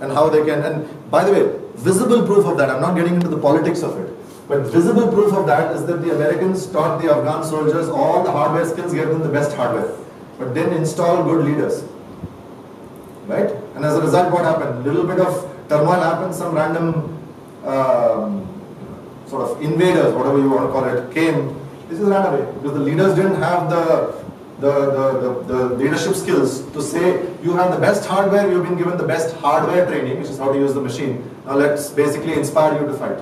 And how they can, and by the way, visible proof of that, I'm not getting into the politics of it, but visible proof of that is that the Americans taught the Afghan soldiers all the hardware skills, gave them the best hardware, but didn't install good leaders. Right? And as a result, what happened? Little bit of turmoil happened, some random um, sort of invaders, whatever you want to call it, came. This is ran away because the leaders didn't have the the, the, the, the leadership skills to say you have the best hardware, you've been given the best hardware training, which is how to use the machine. Now let's basically inspire you to fight.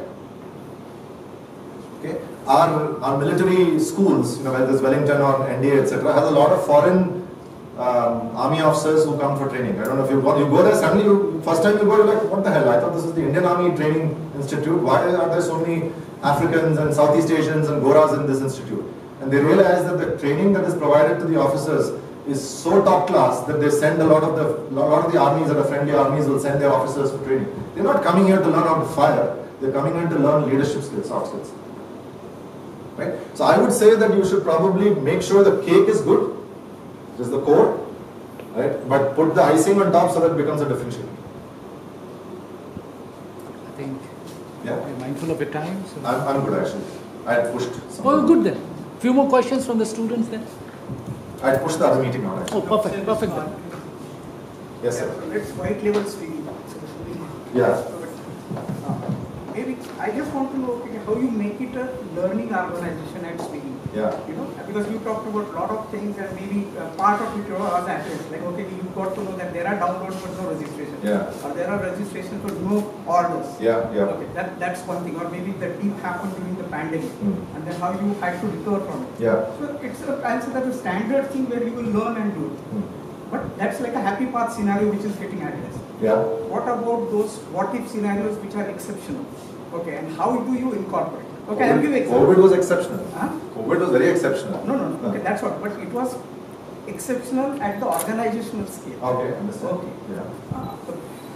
Okay? Our, our military schools, you know, whether it's Wellington or NDA, etc., has a lot of foreign um, army officers who come for training. I don't know if you go, you go there, suddenly you, first time you go, you're like, what the hell? I thought this is the Indian Army Training Institute. Why are there so many Africans and Southeast Asians and Goras in this institute? And they realize that the training that is provided to the officers is so top class that they send a lot of the lot of the armies that are friendly armies will send their officers for training. They're not coming here to learn how to fire. They're coming here to learn leadership skills, soft skills. Right? So I would say that you should probably make sure the cake is good, just the core, right? But put the icing on top so that it becomes a differential. I think Yeah, we're mindful of your time. So. I'm, I'm good actually. I had pushed. Oh, good then. Few more questions from the students then. I had pushed the other meeting out Oh, actually. perfect, perfect. Yes, sir. It's white level speaking. Yeah. Uh, Maybe, I just want to know okay, how you make it a learning organization at speaking. Yeah. You know, because you talked about a lot of things and maybe uh, part of it was athletes. Like, okay, you got to know that there are downloads but no registration. Yeah. Or there are registrations but no orders. Yeah, yeah. Okay, that, that's one thing. Or maybe the dip happened during the pandemic. Hmm. And then how you had to recover from it. Yeah. So it's a, I'll say that's a standard thing where you will learn and do. Hmm. But that's like a happy path scenario which is getting addressed. Yeah. What about those what if scenarios which are exceptional? Okay, and how do you incorporate? Okay, I'll give you COVID, COVID was exceptional. Huh? COVID was very exceptional. No, no, no. Okay, that's what. But it was exceptional at the organizational scale. Okay, understand. Okay. Yeah. Uh, the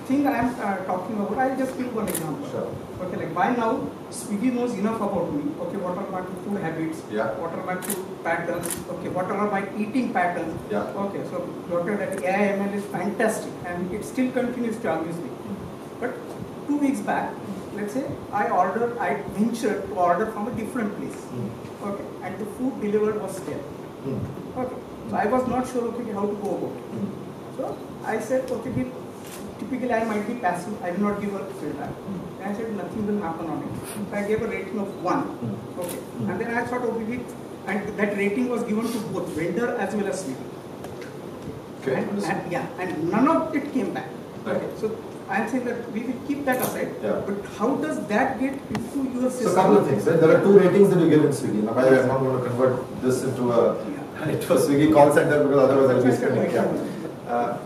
thing I am uh, talking about, I'll just give one example. Sure. Okay, like by now, Swiggy knows enough about me. Okay, what are my food habits? Yeah. What are my food patterns? Okay, what are my eating patterns? Yeah. Okay, so Dr. that AIML is fantastic and it still continues to amaze me. But two weeks back, let's say I ordered, I ventured to order from a different place. Hmm. Okay, and the food delivered was stale. Hmm. Okay, so I was not sure okay how to go about it. Hmm. So I said okay, typically I might be passive. I will not give a feedback. And I said nothing will happen on it. So I gave a rating of one. Hmm. Okay, and then I thought okay, and that rating was given to both vendor as well as Swiggy. Okay, And, and yeah, and none of it came back. Right. Okay, so I am saying that we will keep that aside. Yeah. But how does that get into your system? So a couple of things. Right? There are two ratings that you give in Swiggy. Now, by the way, I'm not going to convert this into a (laughs) into a Swiggy call center because otherwise I'll be spending. Yeah. Uh,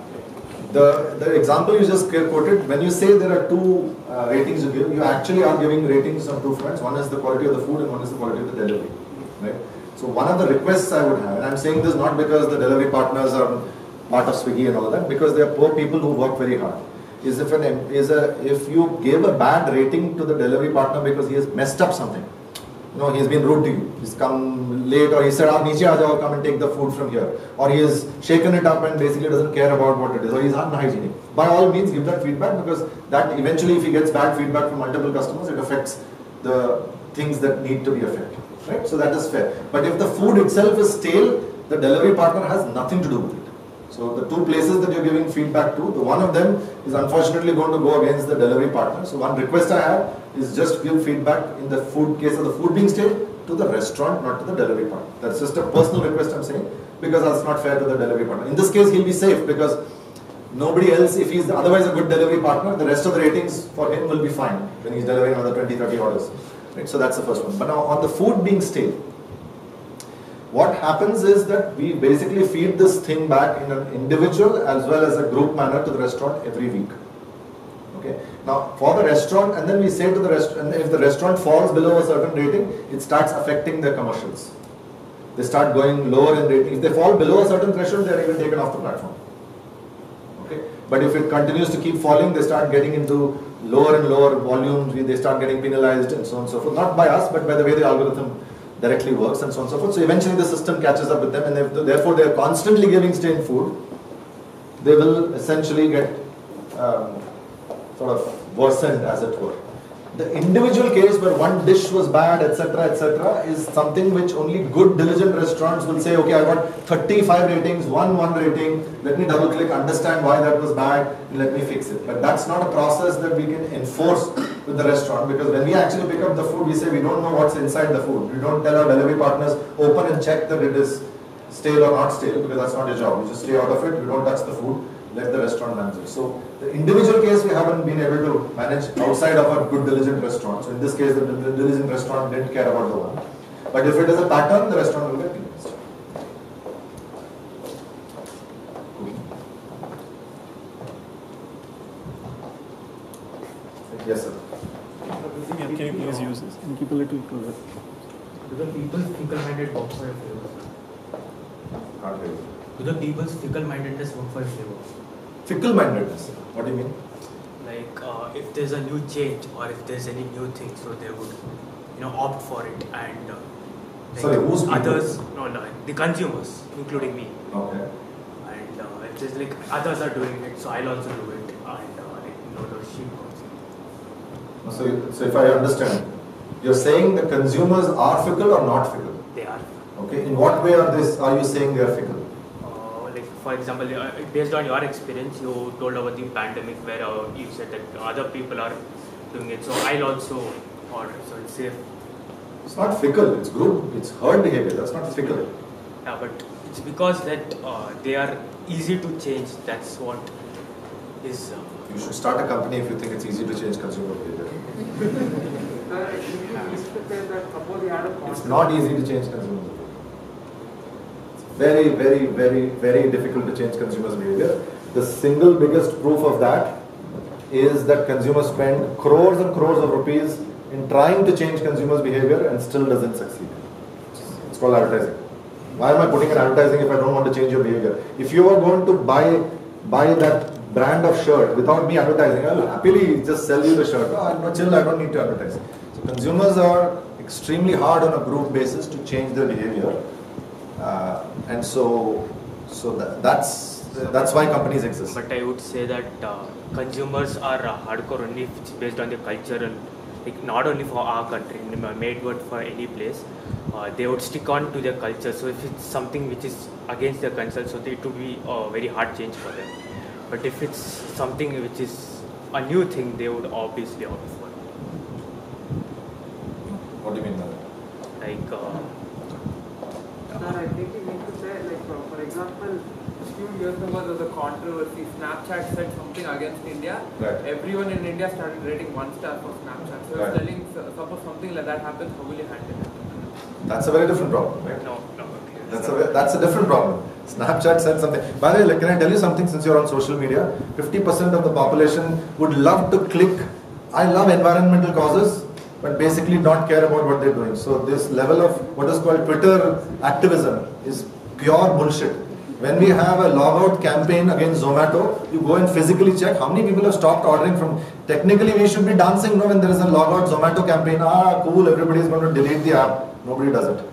the the example you just quoted, when you say there are two uh, ratings you give, you actually are giving ratings on two fronts. One is the quality of the food, and one is the quality of the delivery. Right. So one of the requests I would have, and I'm saying this not because the delivery partners are part of Swiggy and all that, because they are poor people who work very hard. Is if an is a if you gave a bad rating to the delivery partner because he has messed up something, you know, he's been rude to you. He's come late, or he said, "Ah, niche come and take the food from here," or he has shaken it up and basically doesn't care about what it is, or he's unhygienic. By all means, give that feedback because that eventually, if he gets bad feedback from multiple customers, it affects the things that need to be affected. Right? So that is fair. But if the food itself is stale, the delivery partner has nothing to do with it. So the two places that you're giving feedback to, the one of them is unfortunately going to go against the delivery partner. So one request I have is just give feedback in the food case of the food being stale to the restaurant, not to the delivery partner. That's just a personal request I'm saying because that's not fair to the delivery partner. In this case, he'll be safe because nobody else, if he's otherwise a good delivery partner, the rest of the ratings for him will be fine when he's delivering another 20, 30 orders. Right? So that's the first one. But now on the food being stale, what happens is that we basically feed this thing back in an individual as well as a group manner to the restaurant every week. Okay. Now for the restaurant, and then we say to the restaurant, if the restaurant falls below a certain rating, it starts affecting their commercials. They start going lower in rating. If they fall below a certain threshold, they are even taken off the platform. Okay. But if it continues to keep falling, they start getting into lower and lower volumes. They start getting penalized and so on and so forth. Not by us, but by the way the algorithm directly works and so on and so forth. So eventually the system catches up with them and therefore they are constantly giving stained food. They will essentially get um, sort of worsened as it were. The individual case where one dish was bad, etc., etc., is something which only good, diligent restaurants will say, okay, I got 35 ratings, one one rating, let me double click, understand why that was bad, and let me fix it. But that's not a process that we can enforce with the restaurant because when we actually pick up the food, we say we don't know what's inside the food. We don't tell our delivery partners, open and check that it is stale or not stale because that's not your job. You just stay out of it, you don't touch the food, let the restaurant manage it. So the individual case we haven't been able to manage outside of a good diligent restaurant. So in this case the diligent restaurant didn't care about the one. But if it is a pattern, the restaurant will get penalized. Yes, sir. Can you please use this and keep a little closer? Do the people's fickle-minded work for your favor? Can't hear you. Do the people's fickle-mindedness work for your favor? Fickle-mindedness. What do you mean? Like uh, if there's a new change or if there's any new thing, so they would, you know, opt for it and. Uh, like Sorry, who's people? others? No, no, the consumers, including me. Okay. And uh, it's just like others are doing it, so I'll also do it. And uh, like, the sheep goes. So, you- so if I understand, you're saying the consumers are fickle or not fickle? They are. Okay. In what way are this? Are you saying they are fickle? Like for example, uh, based on your experience, you told about the pandemic where uh, you said that other people are doing it, so I'll also order. So it's safe. It's not fickle. It's group. It's herd behavior. That's not fickle. Yeah, but it's because that uh, they are easy to change. That's what is. Uh, You should start a company if you think it's easy to change consumer behavior. (laughs) Sir, it used to say that suppose you had a It's not easy to change consumer behavior. Very, very, very, very difficult to change consumers' behavior. The single biggest proof of that is that consumers spend crores and crores of rupees in trying to change consumers' behavior and still doesn't succeed. It's called advertising. Why am I putting in advertising if I don't want to change your behavior? If you are going to buy buy that brand of shirt without me advertising, I'll happily just sell you the shirt. Oh, no, chill, I don't need to advertise. So consumers are extremely hard on a group basis to change their behavior, uh, and so so that, that's that's why companies exist. But I would say that uh, consumers are uh, hardcore only if it's based on the cultural, like not only for our country, made word for any place. Uh, they would stick on to their culture. So if it's something which is against their culture, so it would be a very hard change for them. But if it's something which is a new thing, they would obviously opt for. What do you mean by that? Like, uh, Sir, I think you need to say, like, for, for example, a few years ago there was a controversy. Snapchat said something against India. Right. Everyone in India started rating one star for Snapchat. So, Right. right. telling, suppose something like that happens, how will you handle it? That's a very different problem, right? no, no, okay. That's a that's a different problem. Snapchat said something. By the way, like, can I tell you something? Since you're on social media, 50% of the population would love to click. I love environmental causes, but basically not care about what they're doing. So this level of what is called Twitter activism is pure bullshit. When we have a logout campaign against Zomato, you go and physically check how many people have stopped ordering from. Technically, we should be dancing when there is a logout Zomato campaign. Ah, cool, everybody is going to delete the app. Nobody does it.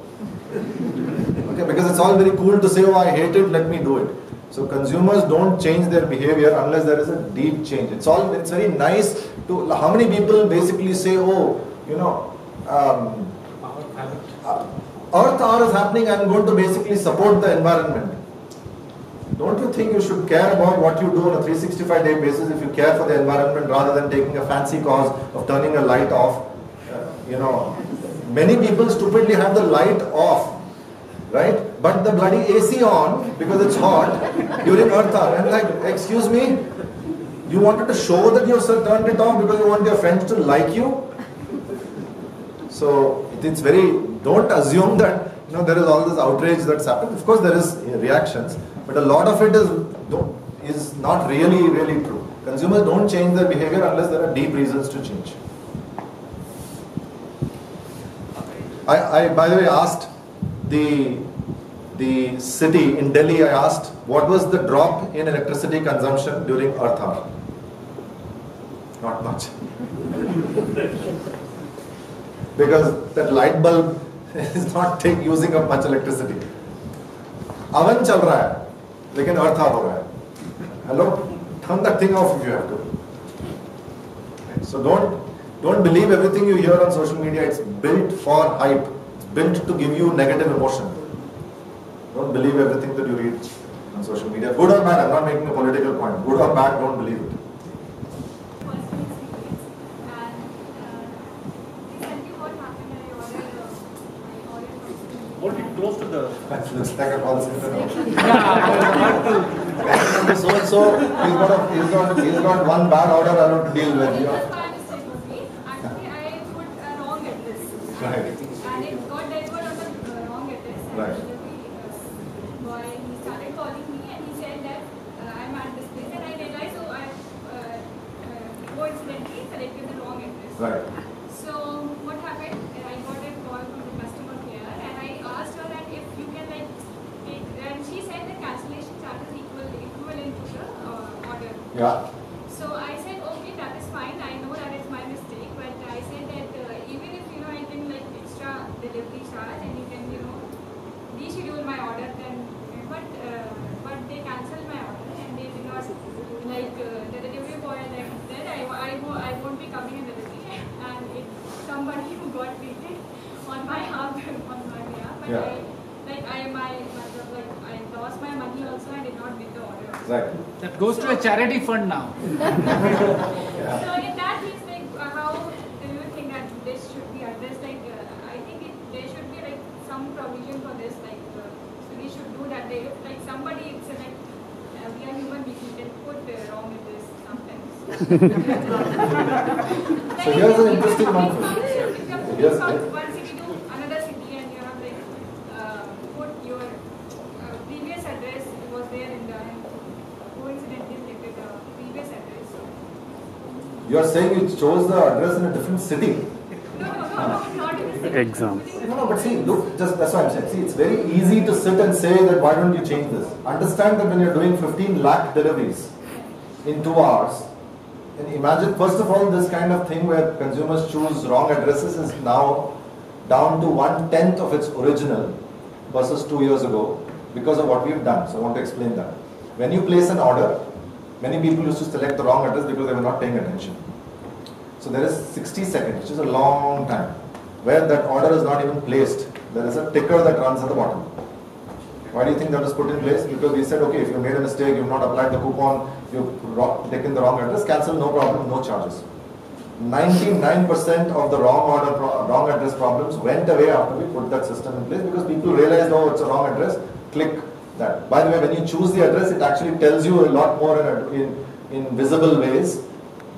Okay, because it's all very cool to say, oh, I hate it, let me do it. So consumers don't change their behavior unless there is a deep change. It's all, it's very nice to, how many people basically say, oh, you know, um, uh, Earth Hour is happening, I'm going to basically support the environment. Don't you think you should care about what you do on a 365 day basis if you care for the environment rather than taking a fancy cause of turning a light off? Uh, you know, many people stupidly have the light off, right? But the bloody AC on because it's hot during Earth Hour. And like, excuse me, you wanted to show that you turned it off because you want your friends to like you? So it's very, don't assume that you know there is all this outrage that's happened. Of course, there is uh, reactions, but a lot of it is is not really really true. Consumers don't change their behavior unless there are deep reasons to change. I, I by the way asked the the city in Delhi. I asked what was the drop in electricity consumption during Earth Hour. Not much. (laughs) because that light bulb (laughs) is not take, using up much electricity. Oven chal raha hai, लेकिन earth of हो रहा है hello turn that thing off if you have to so don't don't believe everything you hear on social media it's built for hype it's built to give you negative emotion don't believe everything that you read on social media good or bad i'm not making a political point good or bad don't believe it Looks like a call center. (laughs) so and so, he's got, a, he's, got, he's got one bad order I have to deal with. You know? Right. And it got delivered on the uh, wrong address. And Right. the uh, boy, he started calling me and he said that uh, I'm at this place and I realized, oh, I uh, uh, coincidentally selected the wrong address. Right. So what happened? uh, I got a call from the customer care and I asked her that if you can like take, and she said the cancellation charge is equal, equivalent to the uh, order. Yeah. So I said, okay, that is fine. I know that is my mistake, but I said that uh, even if you know I can like extra delivery charge and you can you know reschedule my order, then but uh, but they cancelled my order and they did not like uh, the delivery boy like said I, I, wo- I won't be coming in delivery and it somebody who got treated on my behalf on my behalf but Yeah. I like I my, my like I lost my money also and did not get the order. Right. That goes to a charity fund now. So in that case, like, uh, how do you think that this should be addressed? Like, uh, I think it, there should be like some provision for this. Like, uh, so we should do that. They, like somebody, it's uh, like uh, we are human beings. We can put uh, wrong in this sometimes. (laughs) So here's an interesting one for you. Here's- from one city to another city, and you have like uh, put your uh, previous address was there in the and coincidentally selected the previous address. So You are saying you chose the address in a different city. not in the Exam. No, no, but see, look, just that's what I'm saying. See, it's very easy to sit and say that why don't you change this? Understand that when you're doing 15 lakh deliveries in two hours, and imagine first of all this kind of thing where consumers choose wrong addresses is now down to one tenth of its original versus two years ago because of what we've done. So I want to explain that. When you place an order, many people used to select the wrong address because they were not paying attention. So there is 60 seconds, which is a long time, where that order is not even placed. There is a ticker that runs at the bottom. Why do you think that was put in place? Because we said, okay, if you made a mistake, you've not applied the coupon, you've taken the wrong address, cancel, no problem, no charges. 99% of the wrong order, wrong address problems went away after we put that system in place because people realized, oh, it's a wrong address, click that. By the way, when you choose the address, it actually tells you a lot more in, in, in visible ways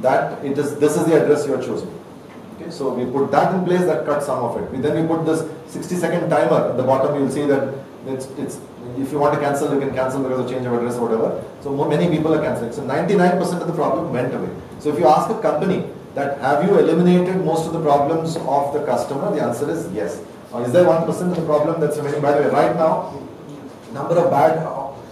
that it is this is the address you are choosing. Okay, so we put that in place, that cuts some of it. We, then we put this 60 second timer at the bottom. You'll see that it's, it's if you want to cancel, you can cancel because of change of address or whatever. So more, many people are cancelling. So 99% of the problem went away. So if you ask a company that have you eliminated most of the problems of the customer, the answer is yes. Now, is there 1% of the problem that's remaining? By the way, right now, number of bad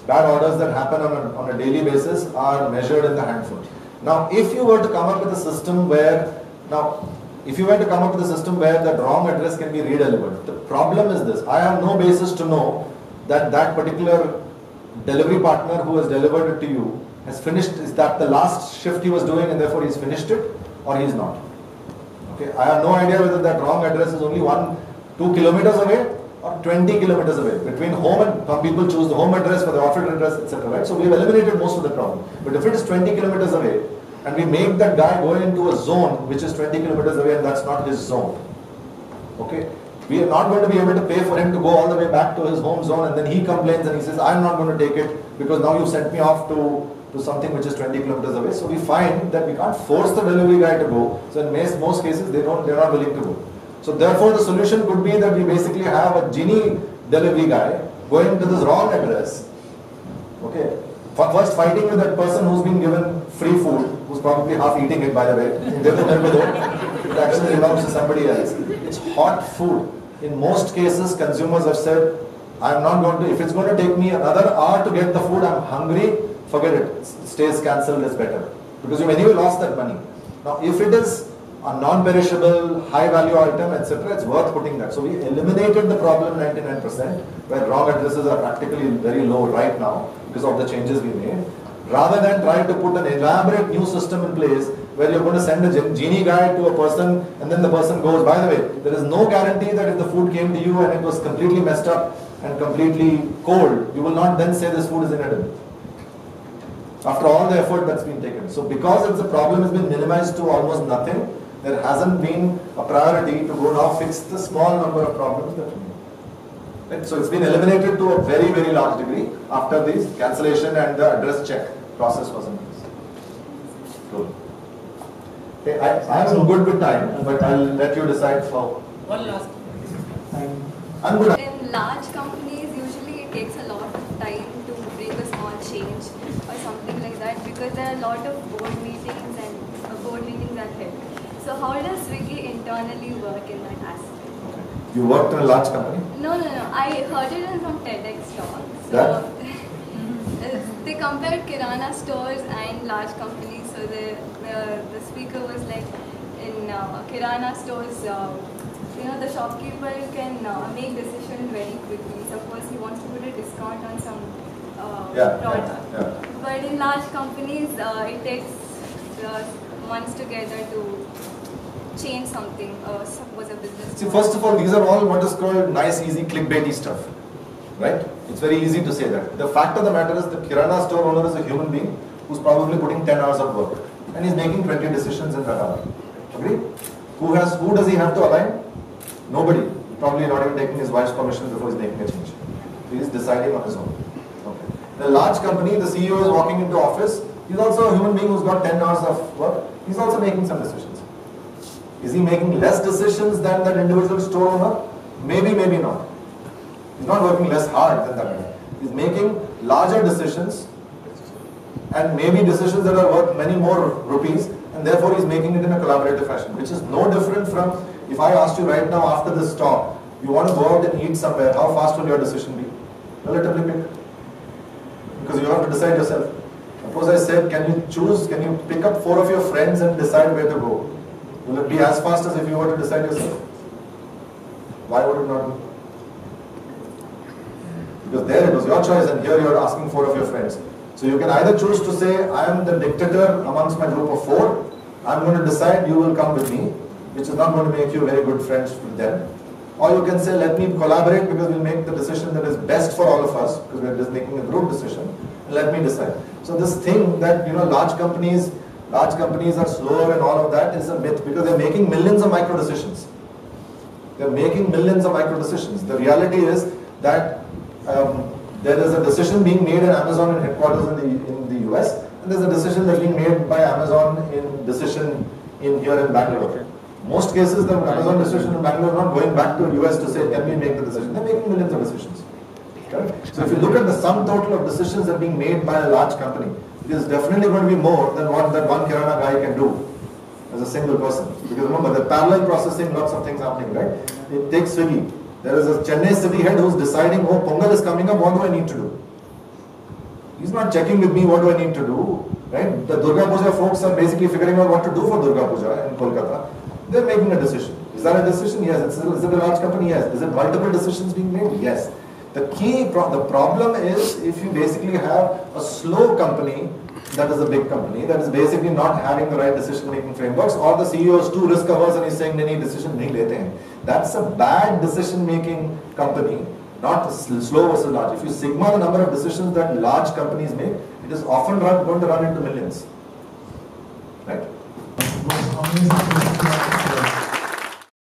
bad orders that happen on a, on a daily basis are measured in the handful. Now, if you were to come up with a system where, now, if you were to come up with a system where that wrong address can be redelivered, the problem is this. I have no basis to know that that particular delivery partner who has delivered it to you has finished, is that the last shift he was doing and therefore he's finished it or he's not. Okay, I have no idea whether that wrong address is only one, two kilometers away or 20 kilometers away. Between home and some people choose the home address for the office address, etc. Right? So we have eliminated most of the problem. But if it is 20 kilometers away and we make that guy go into a zone which is 20 kilometers away and that's not his zone, okay? We are not going to be able to pay for him to go all the way back to his home zone and then he complains and he says, I'm not going to take it because now you sent me off to, to something which is 20 kilometers away. So we find that we can't force the delivery guy to go. So in most, most cases, they don't, they're not willing to go. So therefore, the solution could be that we basically have a genie delivery guy going to this wrong address. Okay. First fighting with that person who's been given free food, who's probably half eating it by the way. It actually belongs to somebody else. It's hot food. In most cases, consumers have said, I'm not going to, if it's going to take me another hour to get the food, I'm hungry, forget it. Stays cancelled is better. Because you've anyway lost that money. Now, if it is a non-perishable, high-value item, etc., it's worth putting that. So we eliminated the problem 99%, where wrong addresses are practically very low right now because of the changes we made. Rather than trying to put an elaborate new system in place where you're going to send a genie guy to a person and then the person goes, by the way, there is no guarantee that if the food came to you and it was completely messed up and completely cold, you will not then say this food is inedible after all the effort that's been taken. So because it's the problem has been minimized to almost nothing, there hasn't been a priority to go now fix the small number of problems that remain. Right? So it's been eliminated to a very, very large degree after this cancellation and the address check process was in place. Cool. Okay, I, I'm good with time, but I'll let you decide for. One last. I'm good. In large companies, usually it takes a lot of time to bring a small change or something like that because there are a lot of board meetings and uh, board meetings are held. So how does Swiggy internally work in that aspect? You worked in a large company? No, no, no. I heard it in some TEDx talk. So That? They compared Kirana stores and large companies. So the the, the speaker was like, in uh, Kirana stores, uh, you know, the shopkeeper can uh, make decision very quickly. Suppose he wants to put a discount on some uh, Yeah, product. yeah, yeah. But in large companies, uh, it takes uh, months together to change something. Uh, suppose a business. See, first of all, these are all what is called nice, easy, clickbaity stuff. Right? It's very easy to say that. The fact of the matter is the Kirana store owner is a human being who's probably putting 10 hours of work. And he's making 20 decisions in that hour. Agree? Who has who does he have to align? Nobody. Probably not even taking his wife's permission before he's making a change. He's deciding on his own. Okay. In a large company, the CEO is walking into office. He's also a human being who's got 10 hours of work. He's also making some decisions. Is he making less decisions than that individual store owner? Maybe, maybe not. He's not working less hard than that guy. He's making larger decisions and maybe decisions that are worth many more rupees and therefore he's making it in a collaborative fashion, which is no different from If I asked you right now after this talk, you want to go out and eat somewhere, how fast will your decision be? Relatively quick. Because you have to decide yourself. Suppose I said, can you choose, can you pick up four of your friends and decide where to go? Will it be as fast as if you were to decide yourself? Why would it not be? Because there it was your choice and here you are asking four of your friends. So you can either choose to say, I am the dictator amongst my group of four, I'm going to decide you will come with me, which is not going to make you very good friends with them. Or you can say, let me collaborate because we'll make the decision that is best for all of us, because we're just making a group decision, let me decide. So this thing that, you know, large companies, large companies are slower and all of that is a myth because they're making millions of micro decisions. They're making millions of micro decisions. The reality is that um, there is a decision being made in Amazon in headquarters in the, in the US, and there's a decision that's being made by Amazon in decision in here in Bangalore. Most cases, the Amazon decision in Bangalore are not going back to US to say, can we make the decision? They're making millions of decisions. Correct? So if you look at the sum total of decisions that are being made by a large company, it is definitely going to be more than what that one Kirana guy can do as a single person. Because remember, the parallel processing, lots of things happening, right? It takes Swiggy. There is a Chennai city head who's deciding, oh, Pongal is coming up, what do I need to do? He's not checking with me, what do I need to do? Right? The Durga Puja folks are basically figuring out what to do for Durga Puja in Kolkata. They're making a decision. Is that a decision? Yes. Is it a large company? Yes. Is it multiple decisions being made? Yes. The key, pro the problem is if you basically have a slow company that is a big company that is basically not having the right decision making frameworks or the CEO is too risk averse and he's saying any decision nahi lete hain. That's a bad decision making company, not slow versus large. If you sigma the number of decisions that large companies make, it is often run, going to run into millions. Right?